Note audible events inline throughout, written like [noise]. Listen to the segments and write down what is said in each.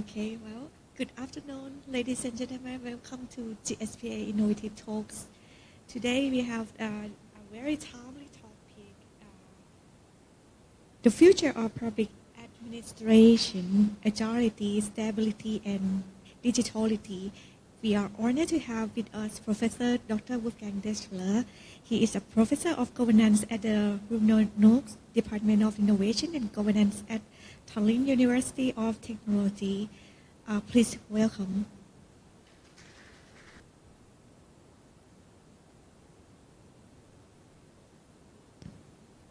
Okay, well, good afternoon, ladies and gentlemen. Welcome to GSPA Innovative Talks. Today we have uh, a very timely topic uh, the future of public administration, agility, stability, and digitality. We are honored to have with us Professor Dr. Wolfgang Drechsler. He is a professor of governance at the Ragnar Nurkse Department of Innovation and Governance at Tallinn University of Technology. Uh, please welcome.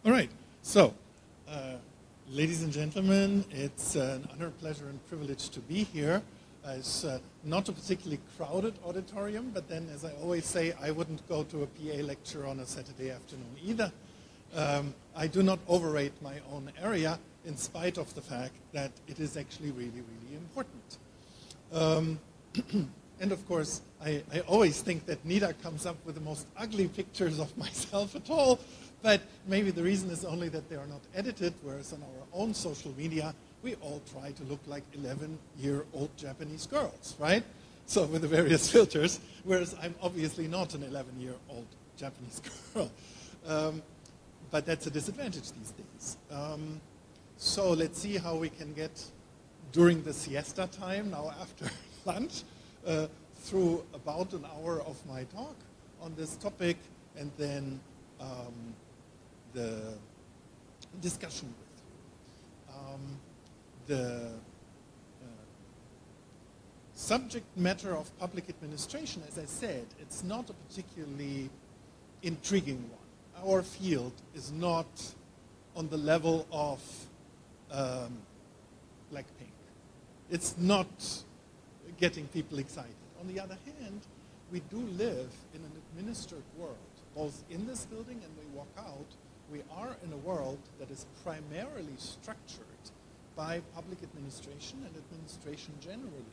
All right. So, uh, ladies and gentlemen, it's an honor, pleasure, and privilege to be here. Uh, it's uh, not a particularly crowded auditorium, but then, as I always say, I wouldn't go to a PA lecture on a Saturday afternoon either. Um, I do not overrate my own area, in spite of the fact that it is actually really, really important. Um, [clears throat] and of course, I, I, always think that NIDA comes up with the most ugly pictures of [laughs] myself at all, but maybe the reason is only that they are not edited, whereas on our own social media, we all try to look like 11-year-old Japanese girls, right? So with the various [laughs] filters, whereas I'm obviously not an 11-year-old Japanese [laughs] girl. Um, but that's a disadvantage these days. Um, so let's see how we can get during the siesta time, now after [laughs] lunch, uh, through about an hour of my talk on this topic, and then um, the discussion with you. Um, the uh, subject matter of public administration, as I said, it's not a particularly intriguing one. Our field is not on the level of um, Blackpink. It's not getting people excited. On the other hand, we do live in an administered world, both in this building and we walk out. We are in a world that is primarily structured by public administration and administration generally.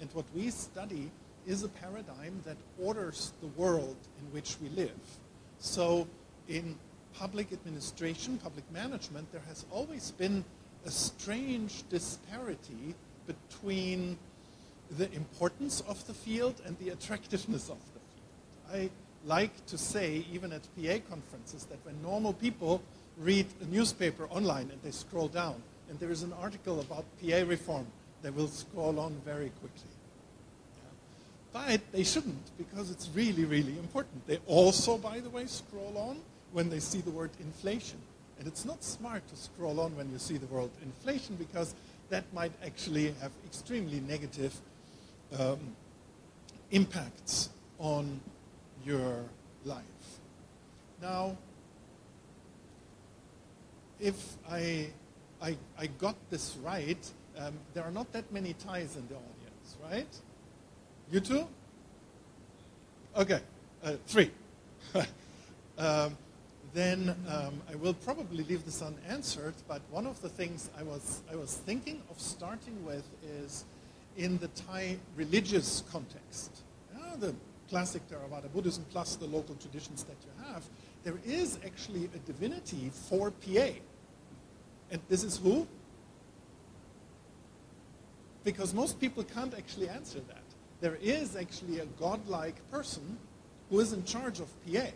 And what we study is a paradigm that orders the world in which we live. So in public administration, public management, there has always been a strange disparity between the importance of the field and the attractiveness of the field. I like to say, even at PA conferences, that when normal people read a newspaper online and they scroll down, and there is an article about PA reform, they will scroll on very quickly. But they shouldn't, because it's really, really important. They also, by the way, scroll on when they see the word inflation. And it's not smart to scroll on when you see the word inflation because that might actually have extremely negative um, impacts on your life. Now, if I, I, I got this right, um, there are not that many Thais in the audience, right? You too? Okay, uh, three. [laughs] um, then um, I will probably leave this unanswered, but one of the things I was, I was thinking of starting with is in the Thai religious context. Yeah, the classic Theravada Buddhism plus the local traditions that you have, there is actually a divinity for PA. And this is who? Because most people can't actually answer that. There is actually a godlike person who is in charge of PA.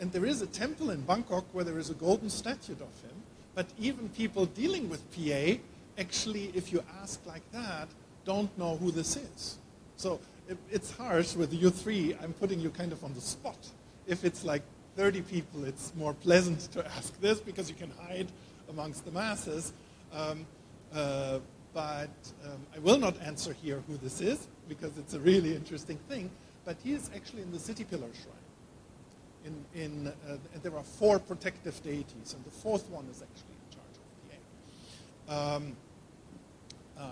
And there is a temple in Bangkok where there is a golden statue of him. But even people dealing with PA, actually, if you ask like that, don't know who this is. So it, it's harsh with you three. I'm putting you kind of on the spot. If it's like 30 people, it's more pleasant to [laughs] ask this because you can hide amongst the masses. Um, uh, but um, I will not answer here who this is because it's a really interesting thing. But he is actually in the City Pillar Shrine in, in uh, there are four protective deities, and the fourth one is actually in charge of PA. Um, uh,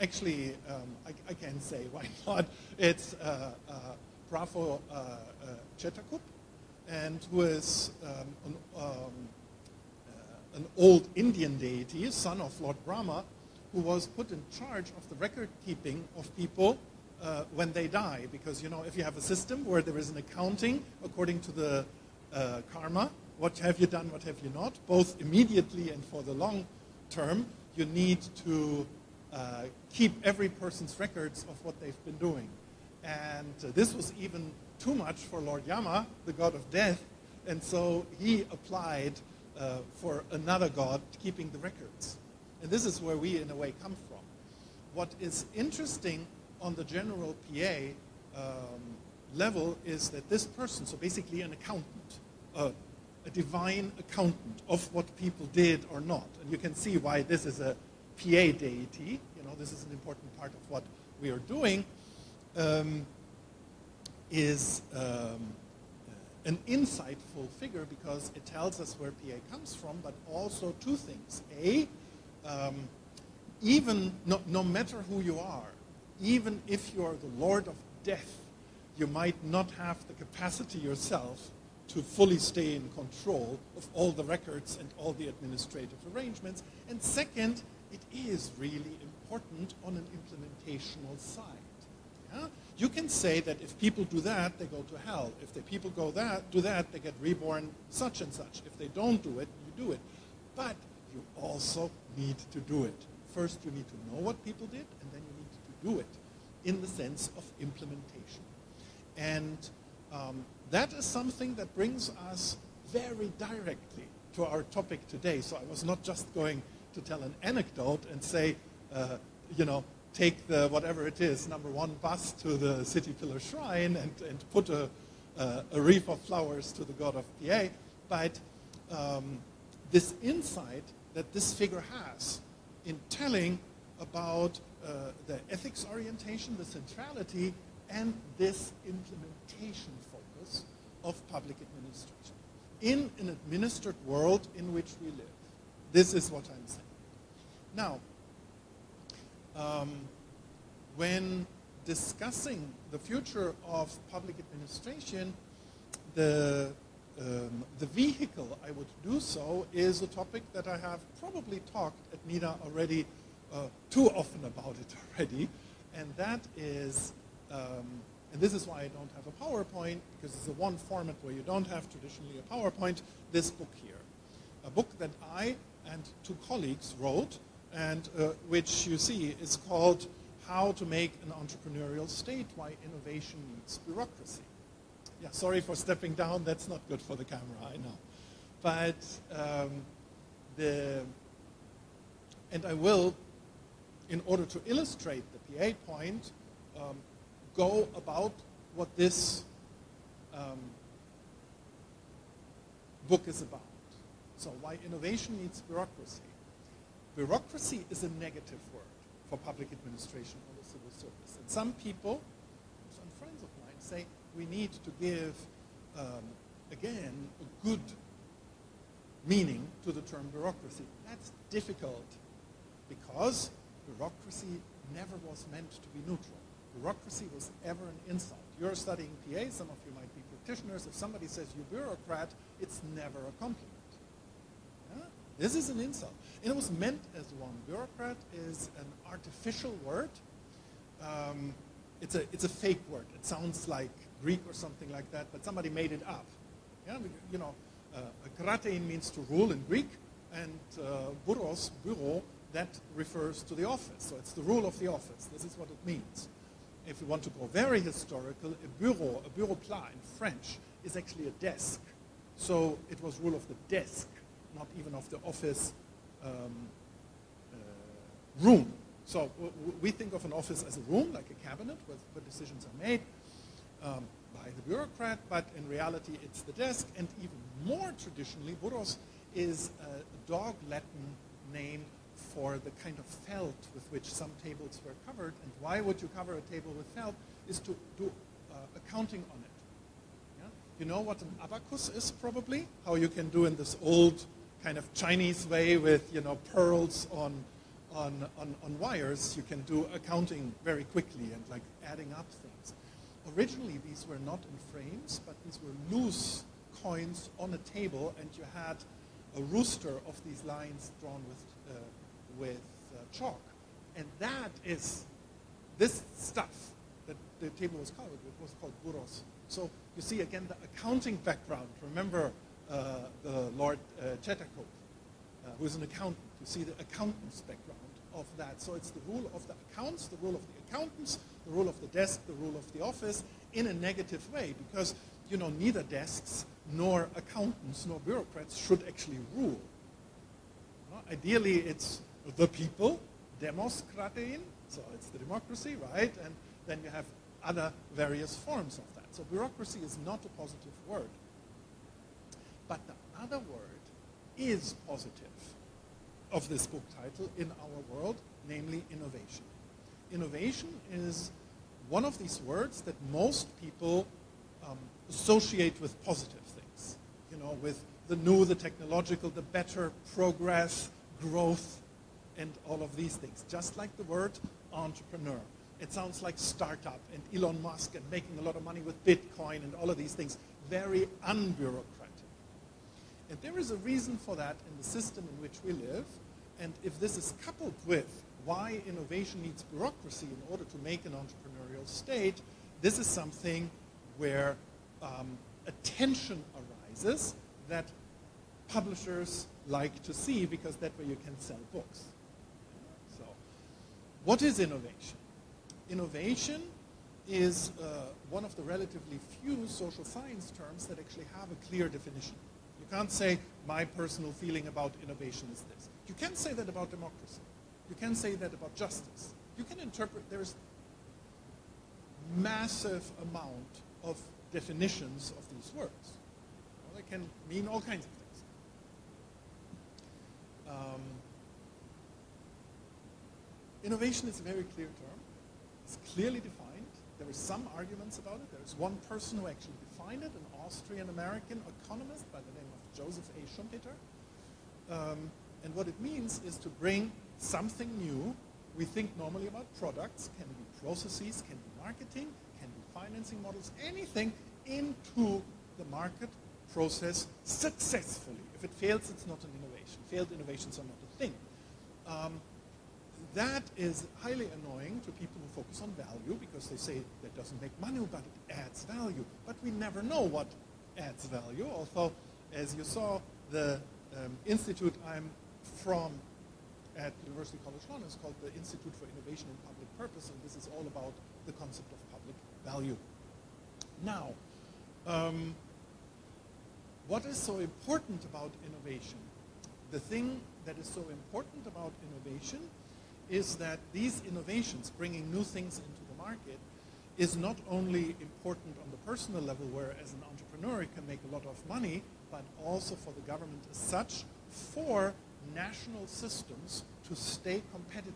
actually, um, I, I, can say [laughs] why not. It's uh, uh Bravo uh, uh, Chetakup, and who is um, an, um, an old Indian deity, son of Lord Brahma, who was put in charge of the record keeping of people uh, when they die. Because, you know, if you have a system where there is an accounting according to the uh, karma, what have you done, what have you not, both immediately and for the long term, you need to uh, keep every person's records of what they've been doing. And uh, this was even too much for Lord Yama, the god of death, and so he applied uh, for another god keeping the records. And this is where we, in a way, come from. What is interesting on the general PA um, level is that this person, so basically an accountant, uh, a divine accountant of what people did or not. And you can see why this is a PA deity. You know, this is an important part of what we are doing. Um, is um, an insightful figure because it tells us where PA comes from, but also two things. A, um, even no, no matter who you are, even if you are the Lord of Death, you might not have the capacity yourself to fully stay in control of all the records and all the administrative arrangements. And second, it is really important on an implementational side. Yeah? You can say that if people do that, they go to hell. If the people go that, do that, they get reborn such and such. If they don't do it, you do it. But you also need to do it. First, you need to know what people did, and then you need do it in the sense of implementation. And um, that is something that brings us very directly to our topic today. So I was not just going to tell an anecdote and say, uh, you know, take the whatever it is, number one bus to the City Pillar Shrine and, and put a, uh, a wreath of flowers to the god of PA. But um, this insight that this figure has in telling about uh, the ethics orientation, the centrality, and this implementation focus of public administration in an administered world in which we live. This is what I'm saying. Now, um, when discussing the future of public administration, the, um, the vehicle I would do so is a topic that I have probably talked at NIDA already uh, too often about it [laughs] already, and that is, um, and this is why I don't have a PowerPoint, because it's a one format where you don't have traditionally a PowerPoint, this book here. A book that I and two colleagues wrote and uh, which you see is called How to Make an Entrepreneurial State, Why Innovation Needs Bureaucracy. Yeah, sorry for stepping down, that's not good for the camera, I know. But um, the, and I will, in order to illustrate the PA point, um, go about what this um, book is about. So why innovation needs bureaucracy. Bureaucracy is a negative word for public administration or the civil service. And some people, some friends of mine, say we need to give, um, again, a good meaning to the term bureaucracy. That's difficult because bureaucracy never was meant to be neutral. Bureaucracy was ever an insult. You're studying PA, some of you might be practitioners. If somebody says you're bureaucrat, it's never a compliment. Yeah? This is an insult. And it was meant as one. Bureaucrat is an artificial word. Um, it's, a, it's a fake word. It sounds like Greek or something like that, but somebody made it up. Yeah, you know, uh, kratein means to rule in Greek, and uh, bureau, that refers to the office. So it's the rule of the office. This is what it means. If you want to go very historical, a bureau, a bureau plat in French, is actually a desk. So it was rule of the desk, not even of the office um, uh, room. So we think of an office as a room, like a cabinet, where, where decisions are made um, by the bureaucrat, but in reality it's the desk. And even more traditionally, buros is a dog Latin name for the kind of felt with which some tables were covered. And why would you cover a table with felt? Is to do uh, accounting on it. Yeah? You know what an abacus is, probably? How you can do in this old kind of Chinese way with you know pearls on, on, on, on wires, you can do accounting very quickly and like adding up things. Originally, these were not in frames, but these were loose coins on a table, and you had a rooster of these lines drawn with, uh, with uh, chalk. And that is this stuff that the table was covered with was called buros. So you see again the accounting background. Remember uh, the Lord uh, uh, who is an accountant. You see the accountant's background of that. So it's the rule of the accounts, the rule of the accountants, the rule of the desk, the rule of the office in a negative way because you know neither desks nor accountants nor bureaucrats should actually rule. Well, ideally, it's the people, demoskratein, so it's the democracy, right? And then you have other various forms of that. So bureaucracy is not a positive word. But the other word is positive of this book title in our world, namely innovation. Innovation is one of these words that most people um, associate with positive things, you know, with the new, the technological, the better, progress, growth, and all of these things. Just like the word entrepreneur. It sounds like startup and Elon Musk and making a lot of money with Bitcoin and all of these things. Very unbureaucratic. And there is a reason for that in the system in which we live. And if this is coupled with why innovation needs bureaucracy in order to make an entrepreneurial state, this is something where um, attention arises that publishers like to see because that way you can sell books. What is innovation? Innovation is uh, one of the relatively few social science terms that actually have a clear definition. You can't say, my personal feeling about innovation is this. You can say that about democracy. You can say that about justice. You can interpret, there's massive amount of definitions of these words. Well, they can mean all kinds of things. Um, innovation is a very clear term. It's clearly defined. There are some arguments about it. There is one person who actually defined it, an Austrian-American economist by the name of Joseph A. Schumpeter. Um, and what it means is to bring something new. We think normally about products, can be processes, can be marketing, can be financing models, anything into the market process successfully. If it fails, it's not an innovation. Failed innovations are not a thing. Um, that is highly annoying to people who focus on value because they say that doesn't make money, but it adds value. But we never know what adds value, although, as you saw, the um, institute I'm from at University College London is called the Institute for Innovation and Public Purpose, and this is all about the concept of public value. Now, um, what is so important about innovation? The thing that is so important about innovation is that these innovations, bringing new things into the market, is not only important on the personal level, where as an entrepreneur it can make a lot of money, but also for the government as such, for national systems to stay competitive.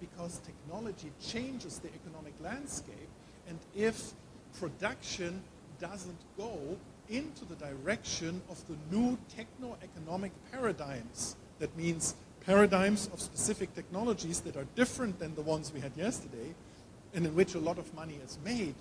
Because technology changes the economic landscape, and if production doesn't go into the direction of the new techno-economic paradigms, that means paradigms of specific technologies that are different than the ones we had yesterday, and in which a lot of money is made,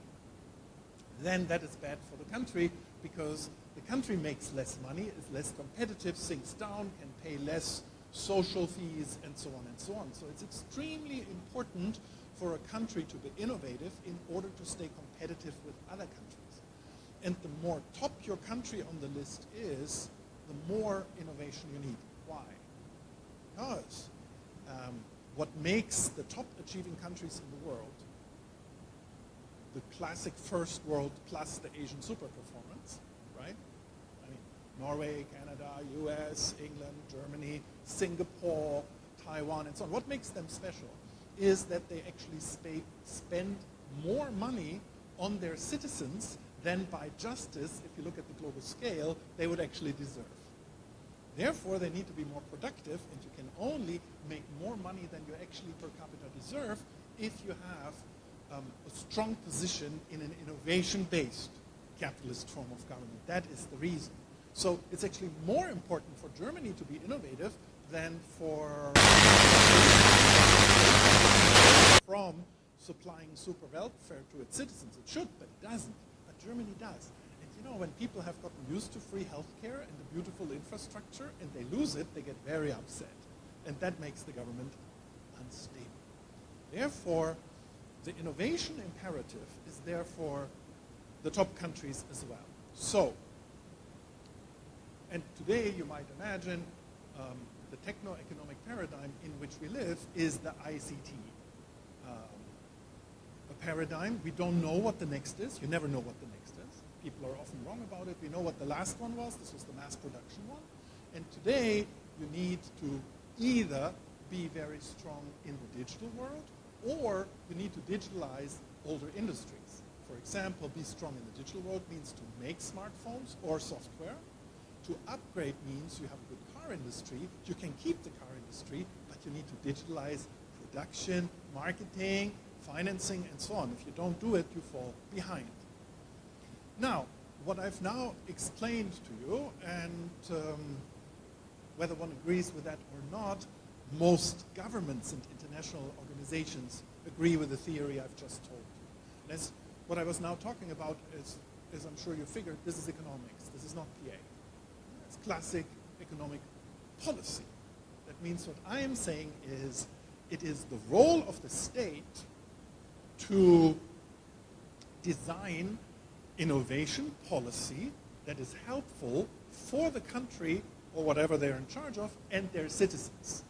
then that is bad for the country because the country makes less money, is less competitive, sinks down, can pay less social fees, and so on and so on. So it's extremely important for a country to be innovative in order to stay competitive with other countries. And the more top your country on the list is, the more innovation you need. Because um, what makes the top achieving countries in the world, the classic first world plus the Asian super performance, right? I mean, Norway, Canada, US, England, Germany, Singapore, Taiwan, and so on. What makes them special is that they actually spend more money on their citizens than by justice, if you look at the global scale, they would actually deserve. Therefore, they need to be more productive, and only make more money than you actually per capita deserve if you have um, a strong position in an innovation-based capitalist form of government. That is the reason. So it's actually more important for Germany to be innovative than for from supplying super welfare to its citizens. It should, but it doesn't. But Germany does And you know, when people have gotten used to free healthcare and the beautiful infrastructure and they lose it, they get very upset. And that makes the government unstable. Therefore, the innovation imperative is therefore the top countries as well. So, and today you might imagine um, the techno-economic paradigm in which we live is the ICT um, a paradigm. We don't know what the next is. You never know what the next is. People are often wrong about it. We know what the last one was. This was the mass production one. And today, you need to either be very strong in the digital world or you need to digitalize older industries. For example, be strong in the digital world means to make smartphones or software. To upgrade means you have a good car industry. You can keep the car industry, but you need to digitalize production, marketing, financing, and so on. If you don't do it, you fall behind. Now, what I've now explained to you, and um, whether one agrees with that or not, most governments and international organizations agree with the theory I've just told you. What I was now talking about is, as I'm sure you figured, this is economics. This is not PA. It's classic economic policy. That means what I am saying is it is the role of the state to design innovation policy that is helpful for the country or whatever they're in charge of and their citizens.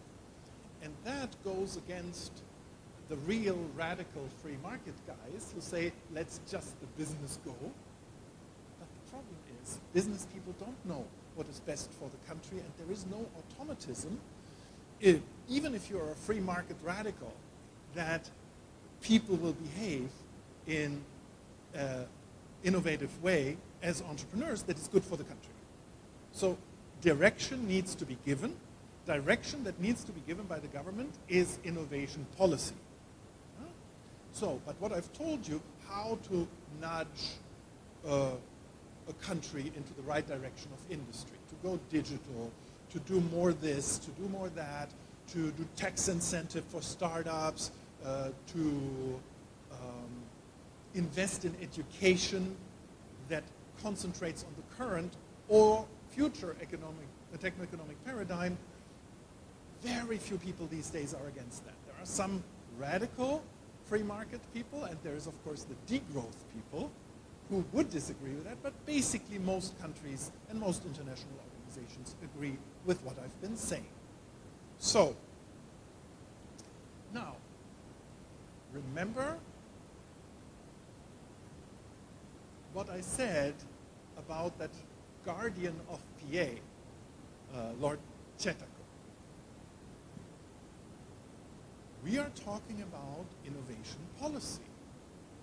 And that goes against the real radical free market guys who say, let's just the business go. But the problem is, business people don't know what is best for the country, and there is no automatism, if, even if you're a free market radical, that people will behave in an innovative way as entrepreneurs that is good for the country. So direction needs to be given, direction that needs to be given by the government is innovation policy. So, but what I've told you, how to nudge uh, a country into the right direction of industry, to go digital, to do more this, to do more that, to do tax incentive for startups, uh, to um, invest in education that concentrates on the current or future economic, the techno-economic paradigm, very few people these days are against that. There are some radical free market people, and there is, of course, the degrowth people who would disagree with that, but basically most countries and most international organizations agree with what I've been saying. So, now, remember what I said about that guardian of PA, uh, Lord Chetako. We are talking about innovation policy.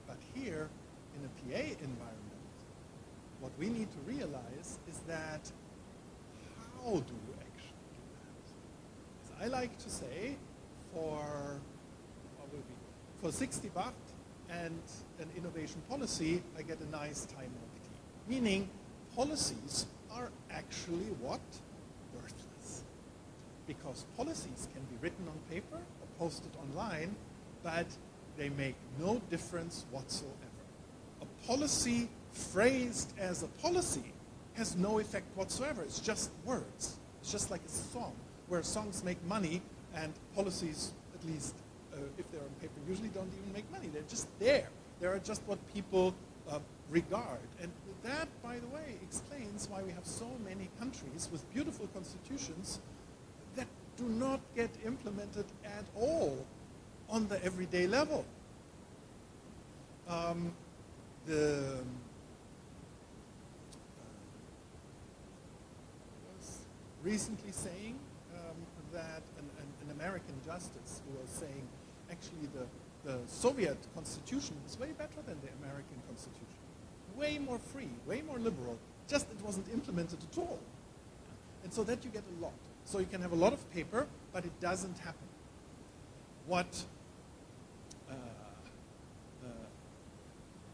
But here, in a PA environment, what we need to realize is that how do you actually do that? As I like to say, for, for 60 baht and an innovation policy, I get a nice time of. Meaning, policies are actually what? Worthless. Because policies can be written on paper or posted online, but they make no difference whatsoever. A policy phrased as a policy has no effect whatsoever. It's just words. It's just like a song, where songs make money and policies, at least uh, if they're on paper, usually don't even make money. They're just there. They are just what people uh, regard. And that, by the way, explains why we have so many countries with beautiful constitutions that do not get implemented at all on the everyday level. Um, the uh, recently saying um, that an, an, an, American justice was saying actually the, the Soviet constitution is way better than the American constitution. Way more free, way more liberal, just it wasn't implemented at all. And so that you get a lot. So you can have a lot of paper, but it doesn't happen. What, uh, uh,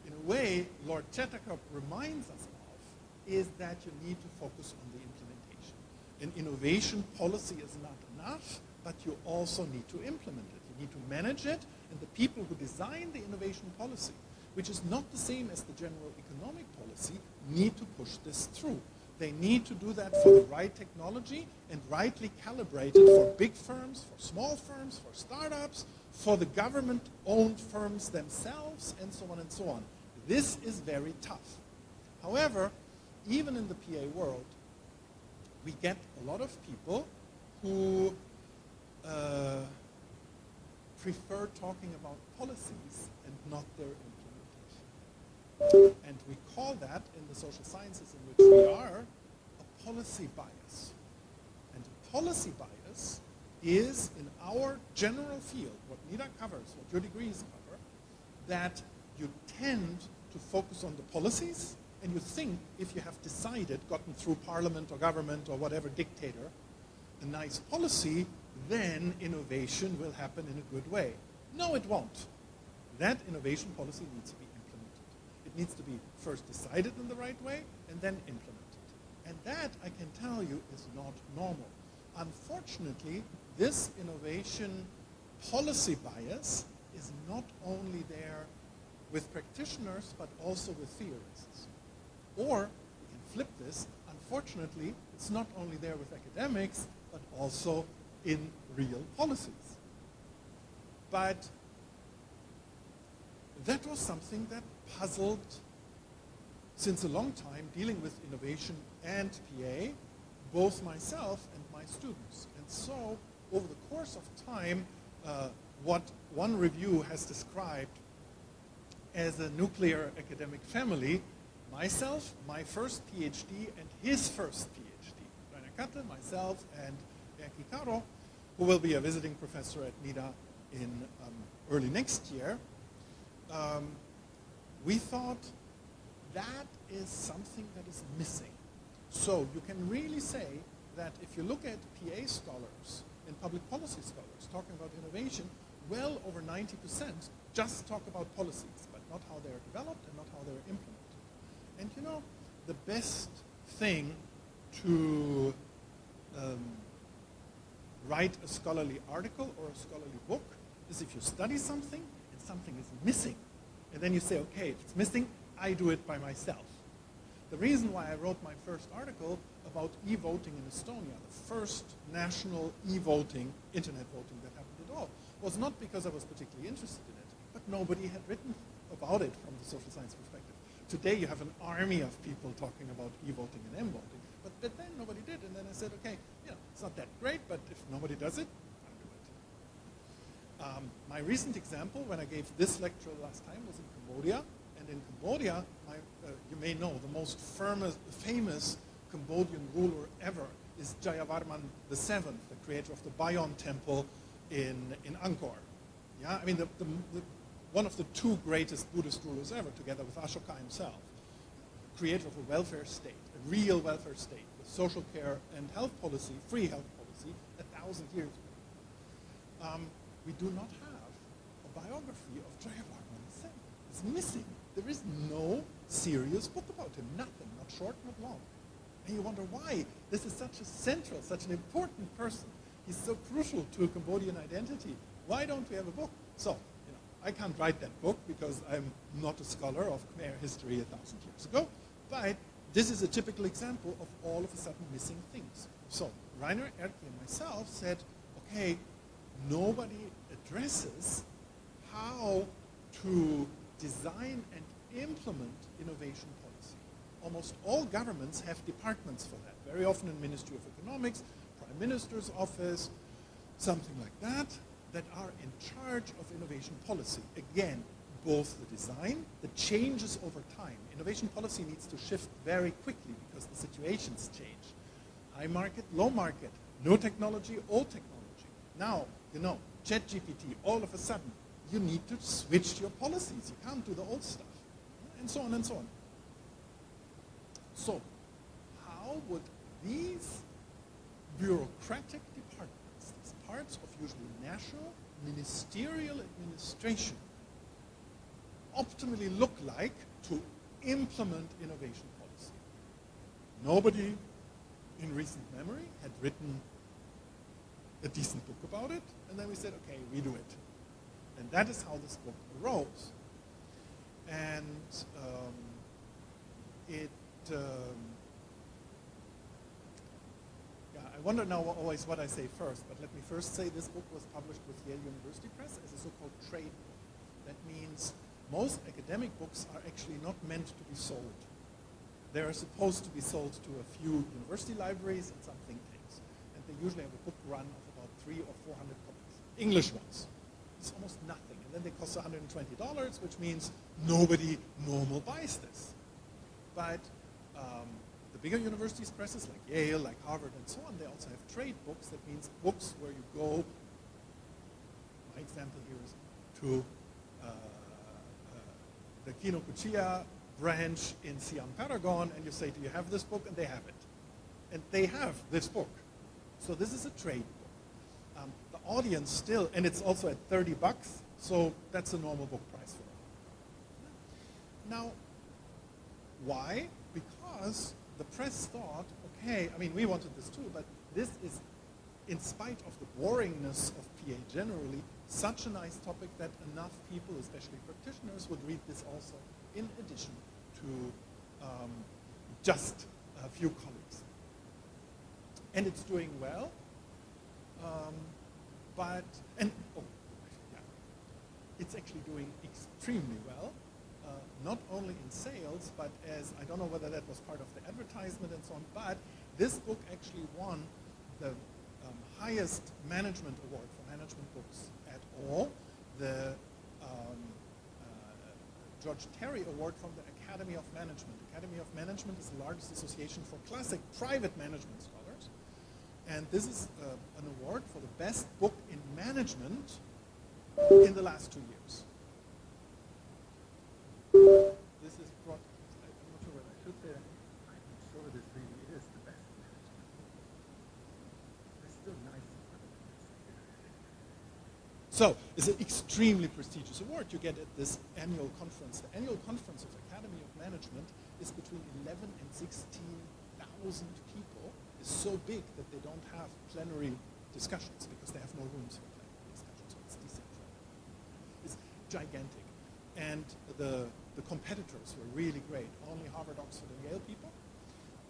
in a way, Lord Chetako reminds us of is that you need to focus on the implementation. An innovation policy is not enough, but you also need to implement it. You need to manage it, and the people who design the innovation policy, which is not the same as the general economic policy, need to push this through. They need to do that for the right technology and rightly calibrated for big firms, for small firms, for startups, for the government-owned firms themselves, and so on and so on. This is very tough. However, even in the PA world, we get a lot of people who uh, prefer talking about policies and not their implementation. And we call that in the social sciences in which we are a policy bias. And a policy bias is in our general field, what NIDA covers, what your degrees cover, that you tend to focus on the policies and you think if you have decided, gotten through parliament or government or whatever dictator, a nice policy, then innovation will happen in a good way. No, it won't. That innovation policy needs to be implemented. It needs to be first decided in the right way and then implemented. And that, I can tell you, is not normal. Unfortunately, this innovation policy bias is not only there with practitioners, but also with theorists. Or, we can flip this, unfortunately, it's not only there with academics, but also in real policies. But that was something that puzzled since a long time dealing with innovation and PA, both myself and my students. And so, over the course of time, uh, what one review has described as a nuclear academic family, myself, my first PhD, and his first PhD. Rainer Kattel, myself, and Erkki Karo, who will be a visiting professor at NIDA in um, early next year. Um, we thought that is something that is missing. So you can really say that if you look at PA scholars and public policy scholars talking about innovation, well over 90% just talk about policies, but not how they're developed and not how they're implemented. And you know, the best thing to um, write a scholarly article or a scholarly book is if you study something and something is missing. And then you say, okay, if it's missing, I do it by myself. The reason why I wrote my first article about e-voting in Estonia, the first national e-voting, internet voting that happened at all, was not because I was particularly interested in it, but nobody had written about it from the social science perspective. Today you have an army of people talking about e-voting and m-voting, but, but then nobody did. And then I said, okay, you know, it's not that great, but if nobody does it, I'll do it. Um, my recent example, when I gave this lecture last time, was in Cambodia. And in Cambodia, my, uh, you may know, the most famous, famous Cambodian ruler ever is Jayavarman VII, the creator of the Bayon Temple in, in Angkor. Yeah, I mean, the, the, the one of the two greatest Buddhist rulers ever, together with Ashoka himself, creator of a welfare state, real welfare state, with social care and health policy, free health policy, a thousand years ago. Um, we do not have a biography of Jayavarman VII. It's missing. There is no serious book about him, nothing, not short, not long. And you wonder why. This is such a central, such an important person. He's so crucial to a Cambodian identity. Why don't we have a book? So, you know, I can't write that book because I'm not a scholar of Khmer history a thousand years ago, but this is a typical example of all of a sudden missing things. So Rainer, Erkki, and myself said, okay, nobody addresses how to design and implement innovation policy. Almost all governments have departments for that, very often in Ministry of Economics, Prime Minister's office, something like that that are in charge of innovation policy. Again, both the design, the changes over time. Innovation policy needs to shift very quickly because the situations change. High market, low market, new technology, old technology. Now, you know, ChatGPT, all of a sudden, you need to switch your policies. You can't do the old stuff. And so on and so on. So, how would these bureaucratic departments these parts of usually national ministerial administration optimally look like to implement innovation policy. Nobody in recent memory had written a decent book about it, and then we said, okay, we do it. And that is how this book arose. And um, it um, I wonder now always what I say first, but let me first say this book was published with Yale University Press as a so-called trade book. That means most academic books are actually not meant to be sold. They are supposed to be sold to a few university libraries and some think tanks. And they usually have a book run of about three or 400 copies. English ones. It's almost nothing. And then they cost $120, which means nobody normal buys this. But um, the bigger universities presses like Yale, like Harvard, and so on, they also have trade books. That means books where you go, my example here is to the Kinokuniya branch in Siam Paragon, and you say, do you have this book? And they have it. And they have this book. So this is a trade book. Um, the audience still, and it's also at 30 bucks, so that's a normal book price for it. Now, why? Because the press thought, okay, I mean, we wanted this too, but this is, in spite of the boringness of PA generally, such a nice topic that enough people, especially practitioners, would read this also in addition to um, just a few colleagues. And it's doing well, um, but, and, oh, yeah, it's actually doing extremely well, uh, not only in sales, but as, I don't know whether that was part of the advertisement and so on, but this book actually won the um, highest management award for management books all, the um, uh, George Terry Award from the Academy of Management. Academy of Management is the largest association for classic private management scholars. And this is uh, an award for the best book in management in the last two years. This is brought, I'm not sure what I should say. I'm sure this really is the best management. It's still nice. So, it's an extremely prestigious award you get at this annual conference. The annual conference of Academy of Management is between 11 and 16,000 people. It's so big that they don't have plenary discussions because they have no rooms for plenary discussions. So it's decentralized. It's gigantic. And the, the competitors were really great. Only Harvard, Oxford, and Yale people.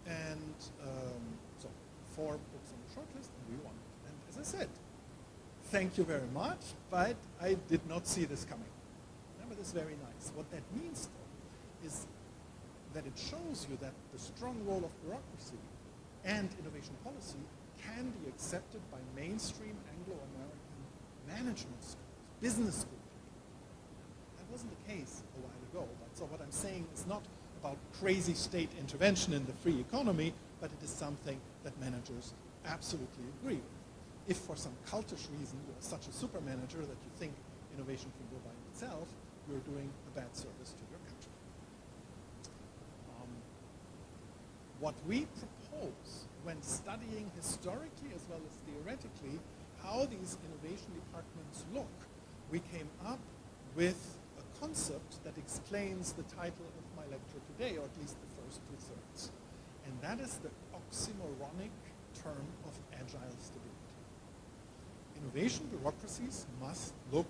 And um, so four books on the shortlist, and we won. And as I said, thank you very much, but I did not see this coming. Remember, this is very nice. What that means, though, is that it shows you that the strong role of bureaucracy and innovation policy can be accepted by mainstream Anglo-American management schools, business schools. That wasn't the case a while ago. But so what I'm saying is not about crazy state intervention in the free economy, but it is something that managers absolutely agree with if for some cultish reason you're such a super manager that you think innovation can go by itself, you're doing a bad service to your country. Um, what we propose when studying historically as well as theoretically how these innovation departments look, we came up with a concept that explains the title of my lecture today, or at least the first two thirds. And that is the oxymoronic term of agile stability. Innovation bureaucracies must look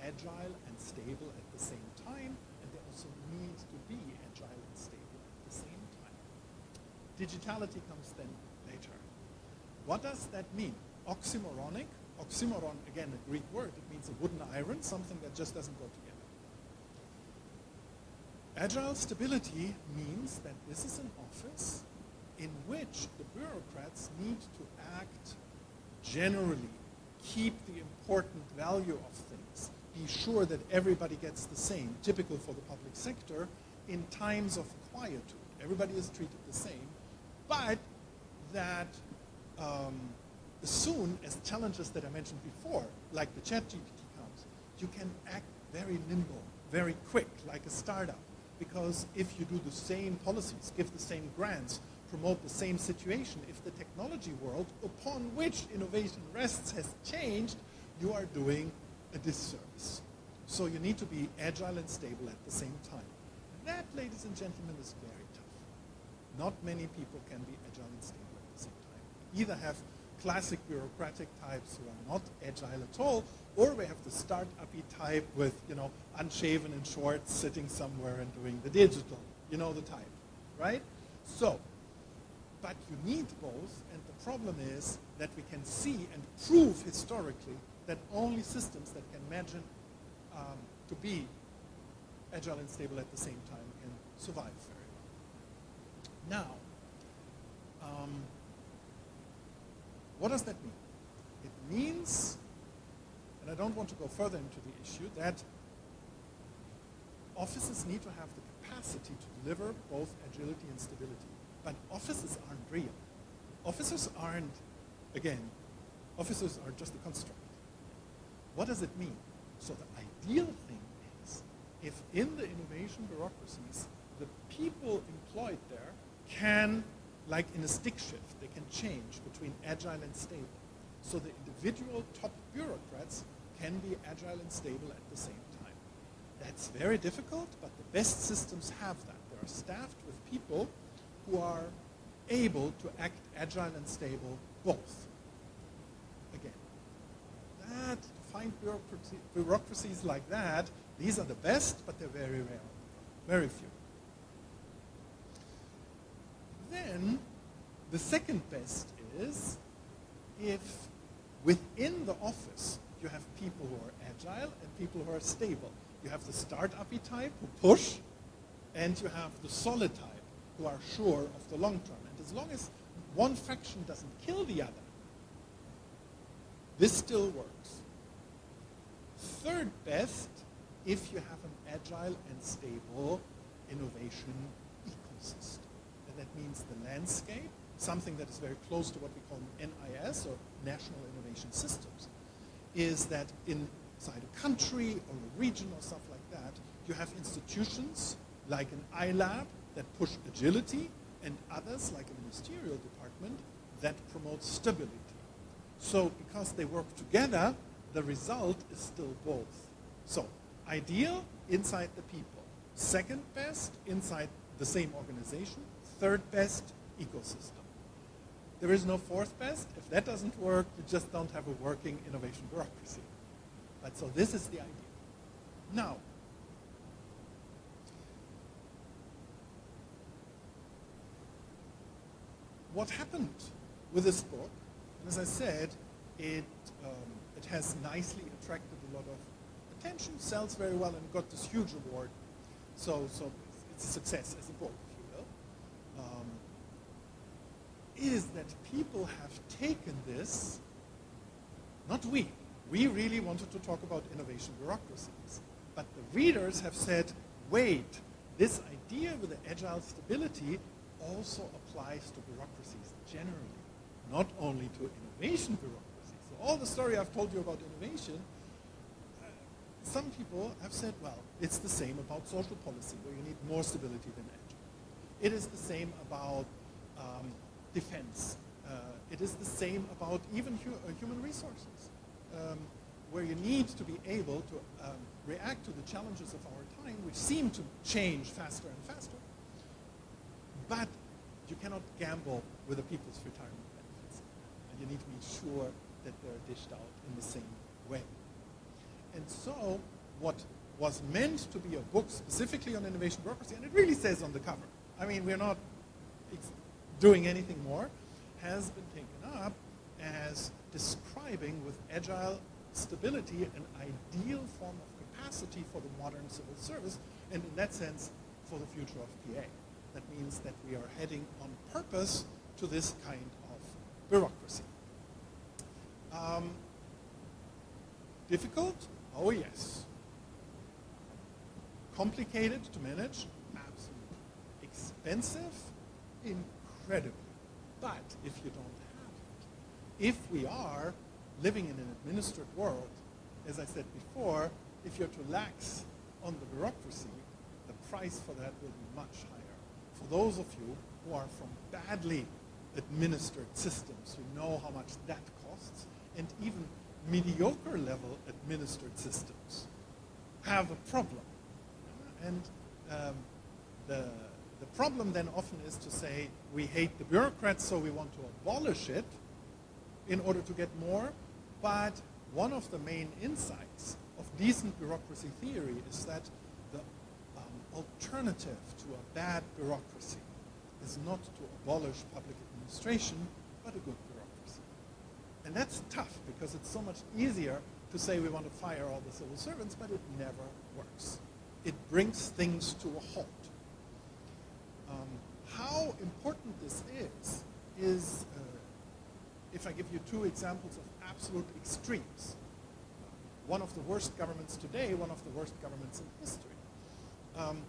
agile and stable at the same time, and they also need to be agile and stable at the same time. Digitality comes then later. What does that mean? Oxymoronic, oxymoron, again, a Greek word, it means a wooden iron, something that just doesn't go together. Agile stability means that this is an office in which the bureaucrats need to act generally keep the important value of things, be sure that everybody gets the same, typical for the public sector, in times of quietude. Everybody is treated the same, but that um, as soon as challenges that I mentioned before, like the chat GPT comes, you can act very nimble, very quick, like a startup. Because if you do the same policies, give the same grants, promote the same situation. If the technology world upon which innovation rests has changed, you are doing a disservice. So you need to be agile and stable at the same time. That, ladies and gentlemen, is very tough. Not many people can be agile and stable at the same time. Either have classic bureaucratic types who are not agile at all, or we have the start-uppy type with, you know, unshaven and shorts sitting somewhere and doing the digital. You know the type, right? So but you need both, and the problem is that we can see and prove historically that only systems that can imagine um, to be agile and stable at the same time can survive very well. Now, um, What does that mean? It means, and I don't want to go further into the issue, that offices need to have the capacity to deliver both agility and stability. But offices aren't real. Offices aren't, again, offices are just a construct. What does it mean? So the ideal thing is if in the innovation bureaucracies, the people employed there can, like in a stick shift, they can change between agile and stable. So the individual top bureaucrats can be agile and stable at the same time. That's very difficult, but the best systems have that. They are staffed with people who are able to act agile and stable both. Again, that find bureaucracy, bureaucracies like that, these are the best, but they're very rare, very few. Then the second best is if within the office you have people who are agile and people who are stable. You have the start-uppy type who push, and you have the solid type who are sure of the long term. And as long as one faction doesn't kill the other, this still works. Third best, if you have an agile and stable innovation ecosystem. And that means the landscape, something that is very close to what we call NIS or National Innovation Systems, is that inside a country or a region or stuff like that, you have institutions like an iLab that push agility and others like a ministerial department that promotes stability. So because they work together, the result is still both. So ideal inside the people. Second best inside the same organization. Third best ecosystem. There is no fourth best. If that doesn't work, you just don't have a working innovation bureaucracy. But so this is the idea. Now, what happened with this book, and as I said, it, um, it has nicely attracted a lot of attention, sells very well, and got this huge award. So, so it's a success as a book, if you will. Um, is that people have taken this, not we, we really wanted to talk about innovation bureaucracies, but the readers have said, wait, this idea with the agile stability also applies to bureaucracies generally, not only to innovation bureaucracies. So all the story I've told you about innovation, uh, some people have said, well, it's the same about social policy, where you need more stability than agile. It is the same about um, defense. Uh, it is the same about even hu uh, human resources, um, where you need to be able to um, react to the challenges of our time, which seem to change faster and faster. But you cannot gamble with the people's retirement benefits. And you need to be sure that they're dished out in the same way. And so what was meant to be a book specifically on innovation bureaucracy, and it really says on the cover, I mean, we're not doing anything more, has been taken up as describing with agile stability an ideal form of capacity for the modern civil service, and in that sense, for the future of PA. That means that we are heading on purpose to this kind of bureaucracy. Um, difficult? Oh yes. Complicated to manage? Absolutely. Expensive? Incredibly. But if you don't have it, if we are living in an administered world, as I said before, if you're to lax on the bureaucracy, the price for that will be much higher for those of you who are from badly administered systems, you know how much that costs, and even mediocre level administered systems have a problem. And um, the, the problem then often is to say, we hate the bureaucrats, so we want to abolish it in order to get more. But one of the main insights of decent bureaucracy theory is that alternative to a bad bureaucracy is not to abolish public administration, but a good bureaucracy. And that's tough because it's so much easier to say we want to fire all the civil servants, but it never works. It brings things to a halt. Um, how important this is, is uh, if I give you two examples of absolute extremes, one of the worst governments today, one of the worst governments in history. Um,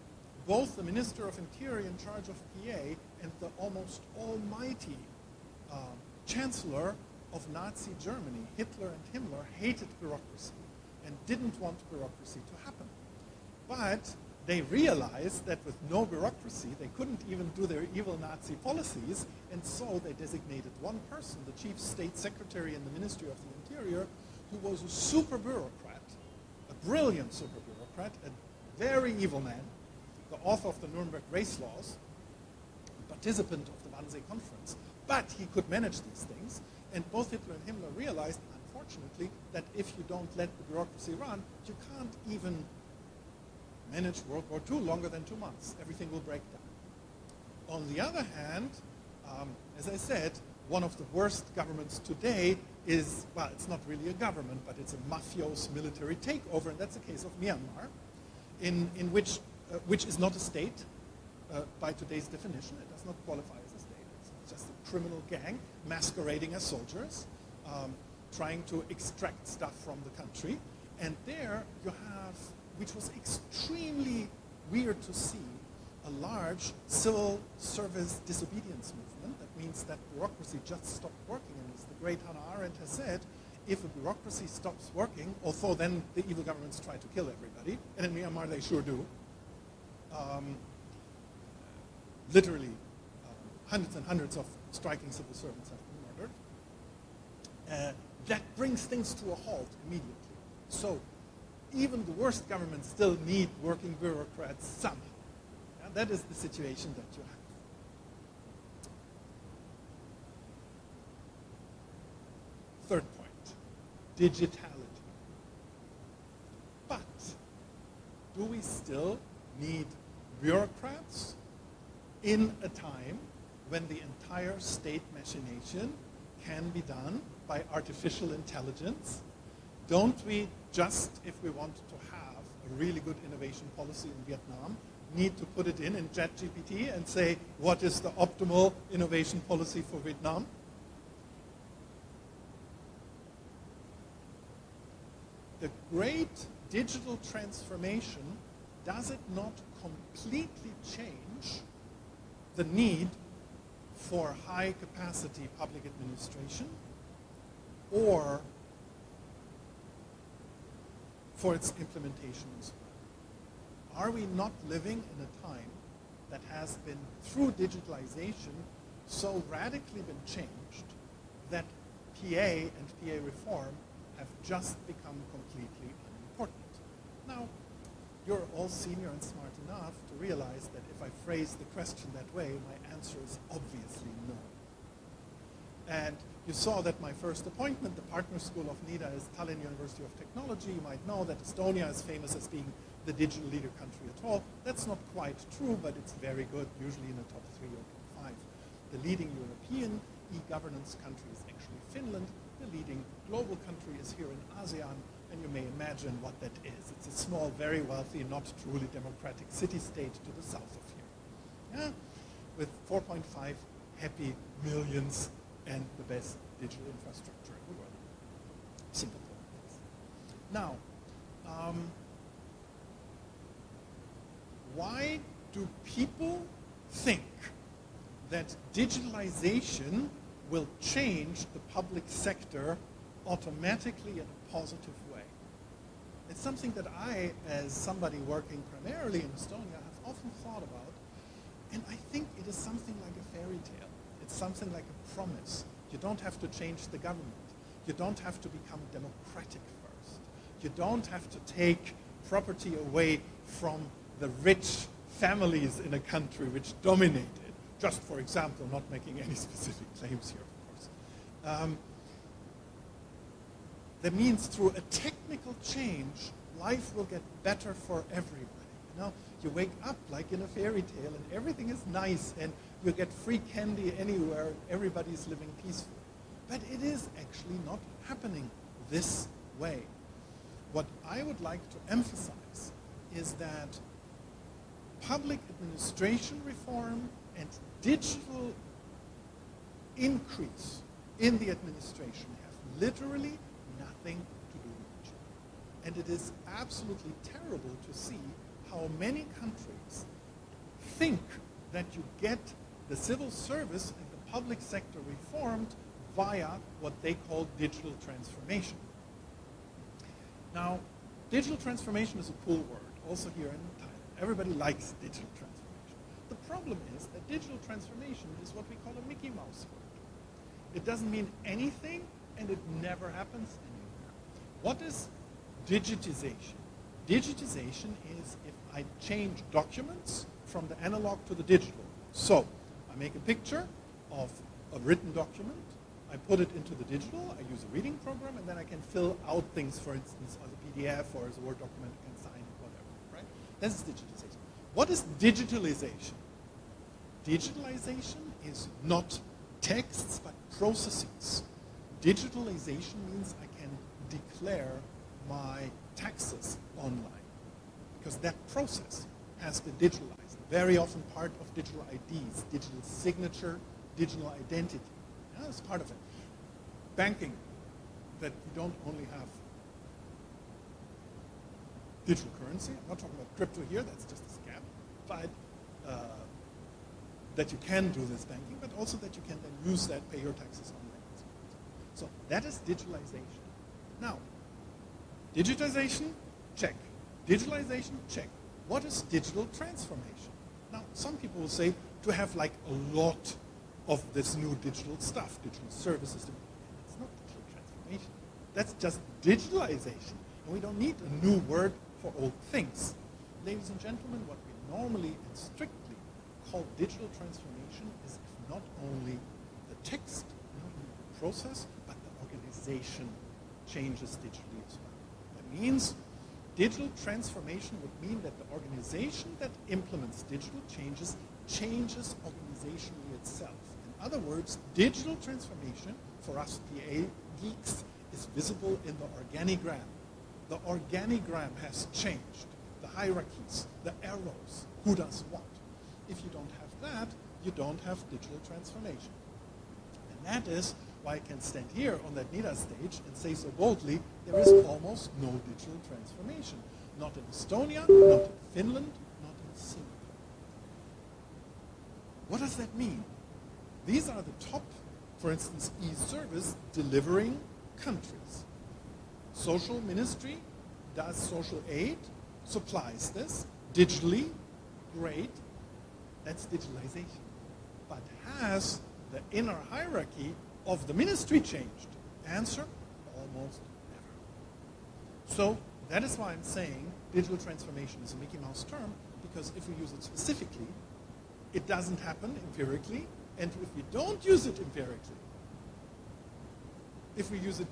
both the Minister of Interior in charge of PA and the almost almighty uh, Chancellor of Nazi Germany, Hitler and Himmler, hated bureaucracy and didn't want bureaucracy to happen. But they realized that with no bureaucracy, they couldn't even do their evil Nazi policies, and so they designated one person, the chief state secretary in the Ministry of the Interior, who was a super bureaucrat, a brilliant super bureaucrat, a very evil man, the author of the Nuremberg race laws, participant of the Wannsee Conference, but he could manage these things, and both Hitler and Himmler realized, unfortunately, that if you don't let the bureaucracy run, you can't even manage World War II longer than two months. Everything will break down. On the other hand, um, as I said, one of the worst governments today is, well, it's not really a government, but it's a mafiose military takeover, and that's the case of Myanmar, in, in which, uh, which is not a state uh, by today's definition. It does not qualify as a state. It's just a criminal gang masquerading as soldiers, um, trying to extract stuff from the country. And there you have which was extremely weird to see, a large civil service disobedience movement. That means that bureaucracy just stopped working. And as the great Hannah Arendt has said, if a bureaucracy stops working, although then the evil governments try to kill everybody, and in Myanmar they sure do, um, literally um, hundreds and hundreds of striking civil servants have been murdered, uh, that brings things to a halt immediately. So even the worst governments still need working bureaucrats somehow. That is the situation that you have. Third point, digitality. But do we still need bureaucrats in a time when the entire state machination can be done by artificial intelligence? Don't we just, if we want to have a really good innovation policy in Vietnam, need to put it in in ChatGPT and say, what is the optimal innovation policy for Vietnam? The great digital transformation, does it not completely change the need for high capacity public administration or for its implementation as well. Are we not living in a time that has been, through digitalization, so radically been changed that PA and PA reform have just become completely unimportant? Now, you're all senior and smart enough to realize that if I phrase the question that way, my answer is obviously no. And you saw that my first appointment, the partner school of NIDA is Tallinn University of Technology. You might know that Estonia is famous as being the digital leader country at all. That's not quite true, but it's very good, usually in the top three or top five. The leading European e-governance country is actually Finland. The leading global country is here in ASEAN, and you may imagine what that is. It's a small, very wealthy, not truly democratic city-state to the south of here. Yeah? With 4.5 happy millions and the best digital infrastructure in the world. Simple things. Now, um, why do people think that digitalization will change the public sector automatically in a positive way? It's something that I, as somebody working primarily in Estonia, have often thought about, and I think it is something like a fairy tale. It's something like a promise. You don't have to change the government. You don't have to become democratic first. You don't have to take property away from the rich families in a country which dominated. Just for example, not making any [laughs] specific claims here, of course. Um, that means through a technical change, life will get better for everybody. You know, you wake up like in a fairy tale and everything is nice and you get free candy anywhere, everybody's living peacefully. But it is actually not happening this way. What I would like to emphasize is that public administration reform and digital increase in the administration have literally nothing to do with each other. And it is absolutely terrible to see how many countries think that you get the civil service and the public sector reformed via what they call digital transformation. Now, digital transformation is a cool word, also here in Thailand. Everybody likes digital transformation. The problem is that digital transformation is what we call a Mickey Mouse word. It doesn't mean anything, and it never happens anywhere. What is digitization? Digitization is if I change documents from the analog to the digital. So, I make a picture of a written document, I put it into the digital, I use a reading program, and then I can fill out things, for instance, as a PDF or as a Word document, can sign it, whatever, right? This is digitization. What is digitalization? Digitalization is not texts, but processes. Digitalization means I can declare my taxes online because that process has been digitalized. Very often part of digital IDs, digital signature, digital identity. That's part of it. Banking, that you don't only have digital currency. I'm not talking about crypto here, that's just a scam. But uh, that you can do this banking, but also that you can then use that, pay your taxes online. So that is digitalization. Now, digitization, check. Digitalization, check. What is digital transformation? Now, some people will say to have like a lot of this new digital stuff, digital services. It's not digital transformation. That's just digitalization. And we don't need a new word for old things. Ladies and gentlemen, what we normally and strictly call digital transformation is not only the text, process, but the organization changes digitally as well. That means digital transformation would mean that the organization that implements digital changes changes organizationally itself. In other words, digital transformation for us PA geeks is visible in the organigram. The organigram has changed. The hierarchies, the arrows, who does what. If you don't have that, you don't have digital transformation. And that is why I can stand here on that NIDA stage and say so boldly, there is almost no digital transformation. Not in Estonia, not in Finland, not in Singapore. What does that mean? These are the top, for instance, e-service delivering countries. Social ministry does social aid, supplies this digitally, great, that's digitalization. But has the inner hierarchy of the ministry changed? Answer, almost never. So that is why I'm saying digital transformation is a Mickey Mouse term, because if we use it specifically, it doesn't happen empirically, and if we don't use it empirically, if we use it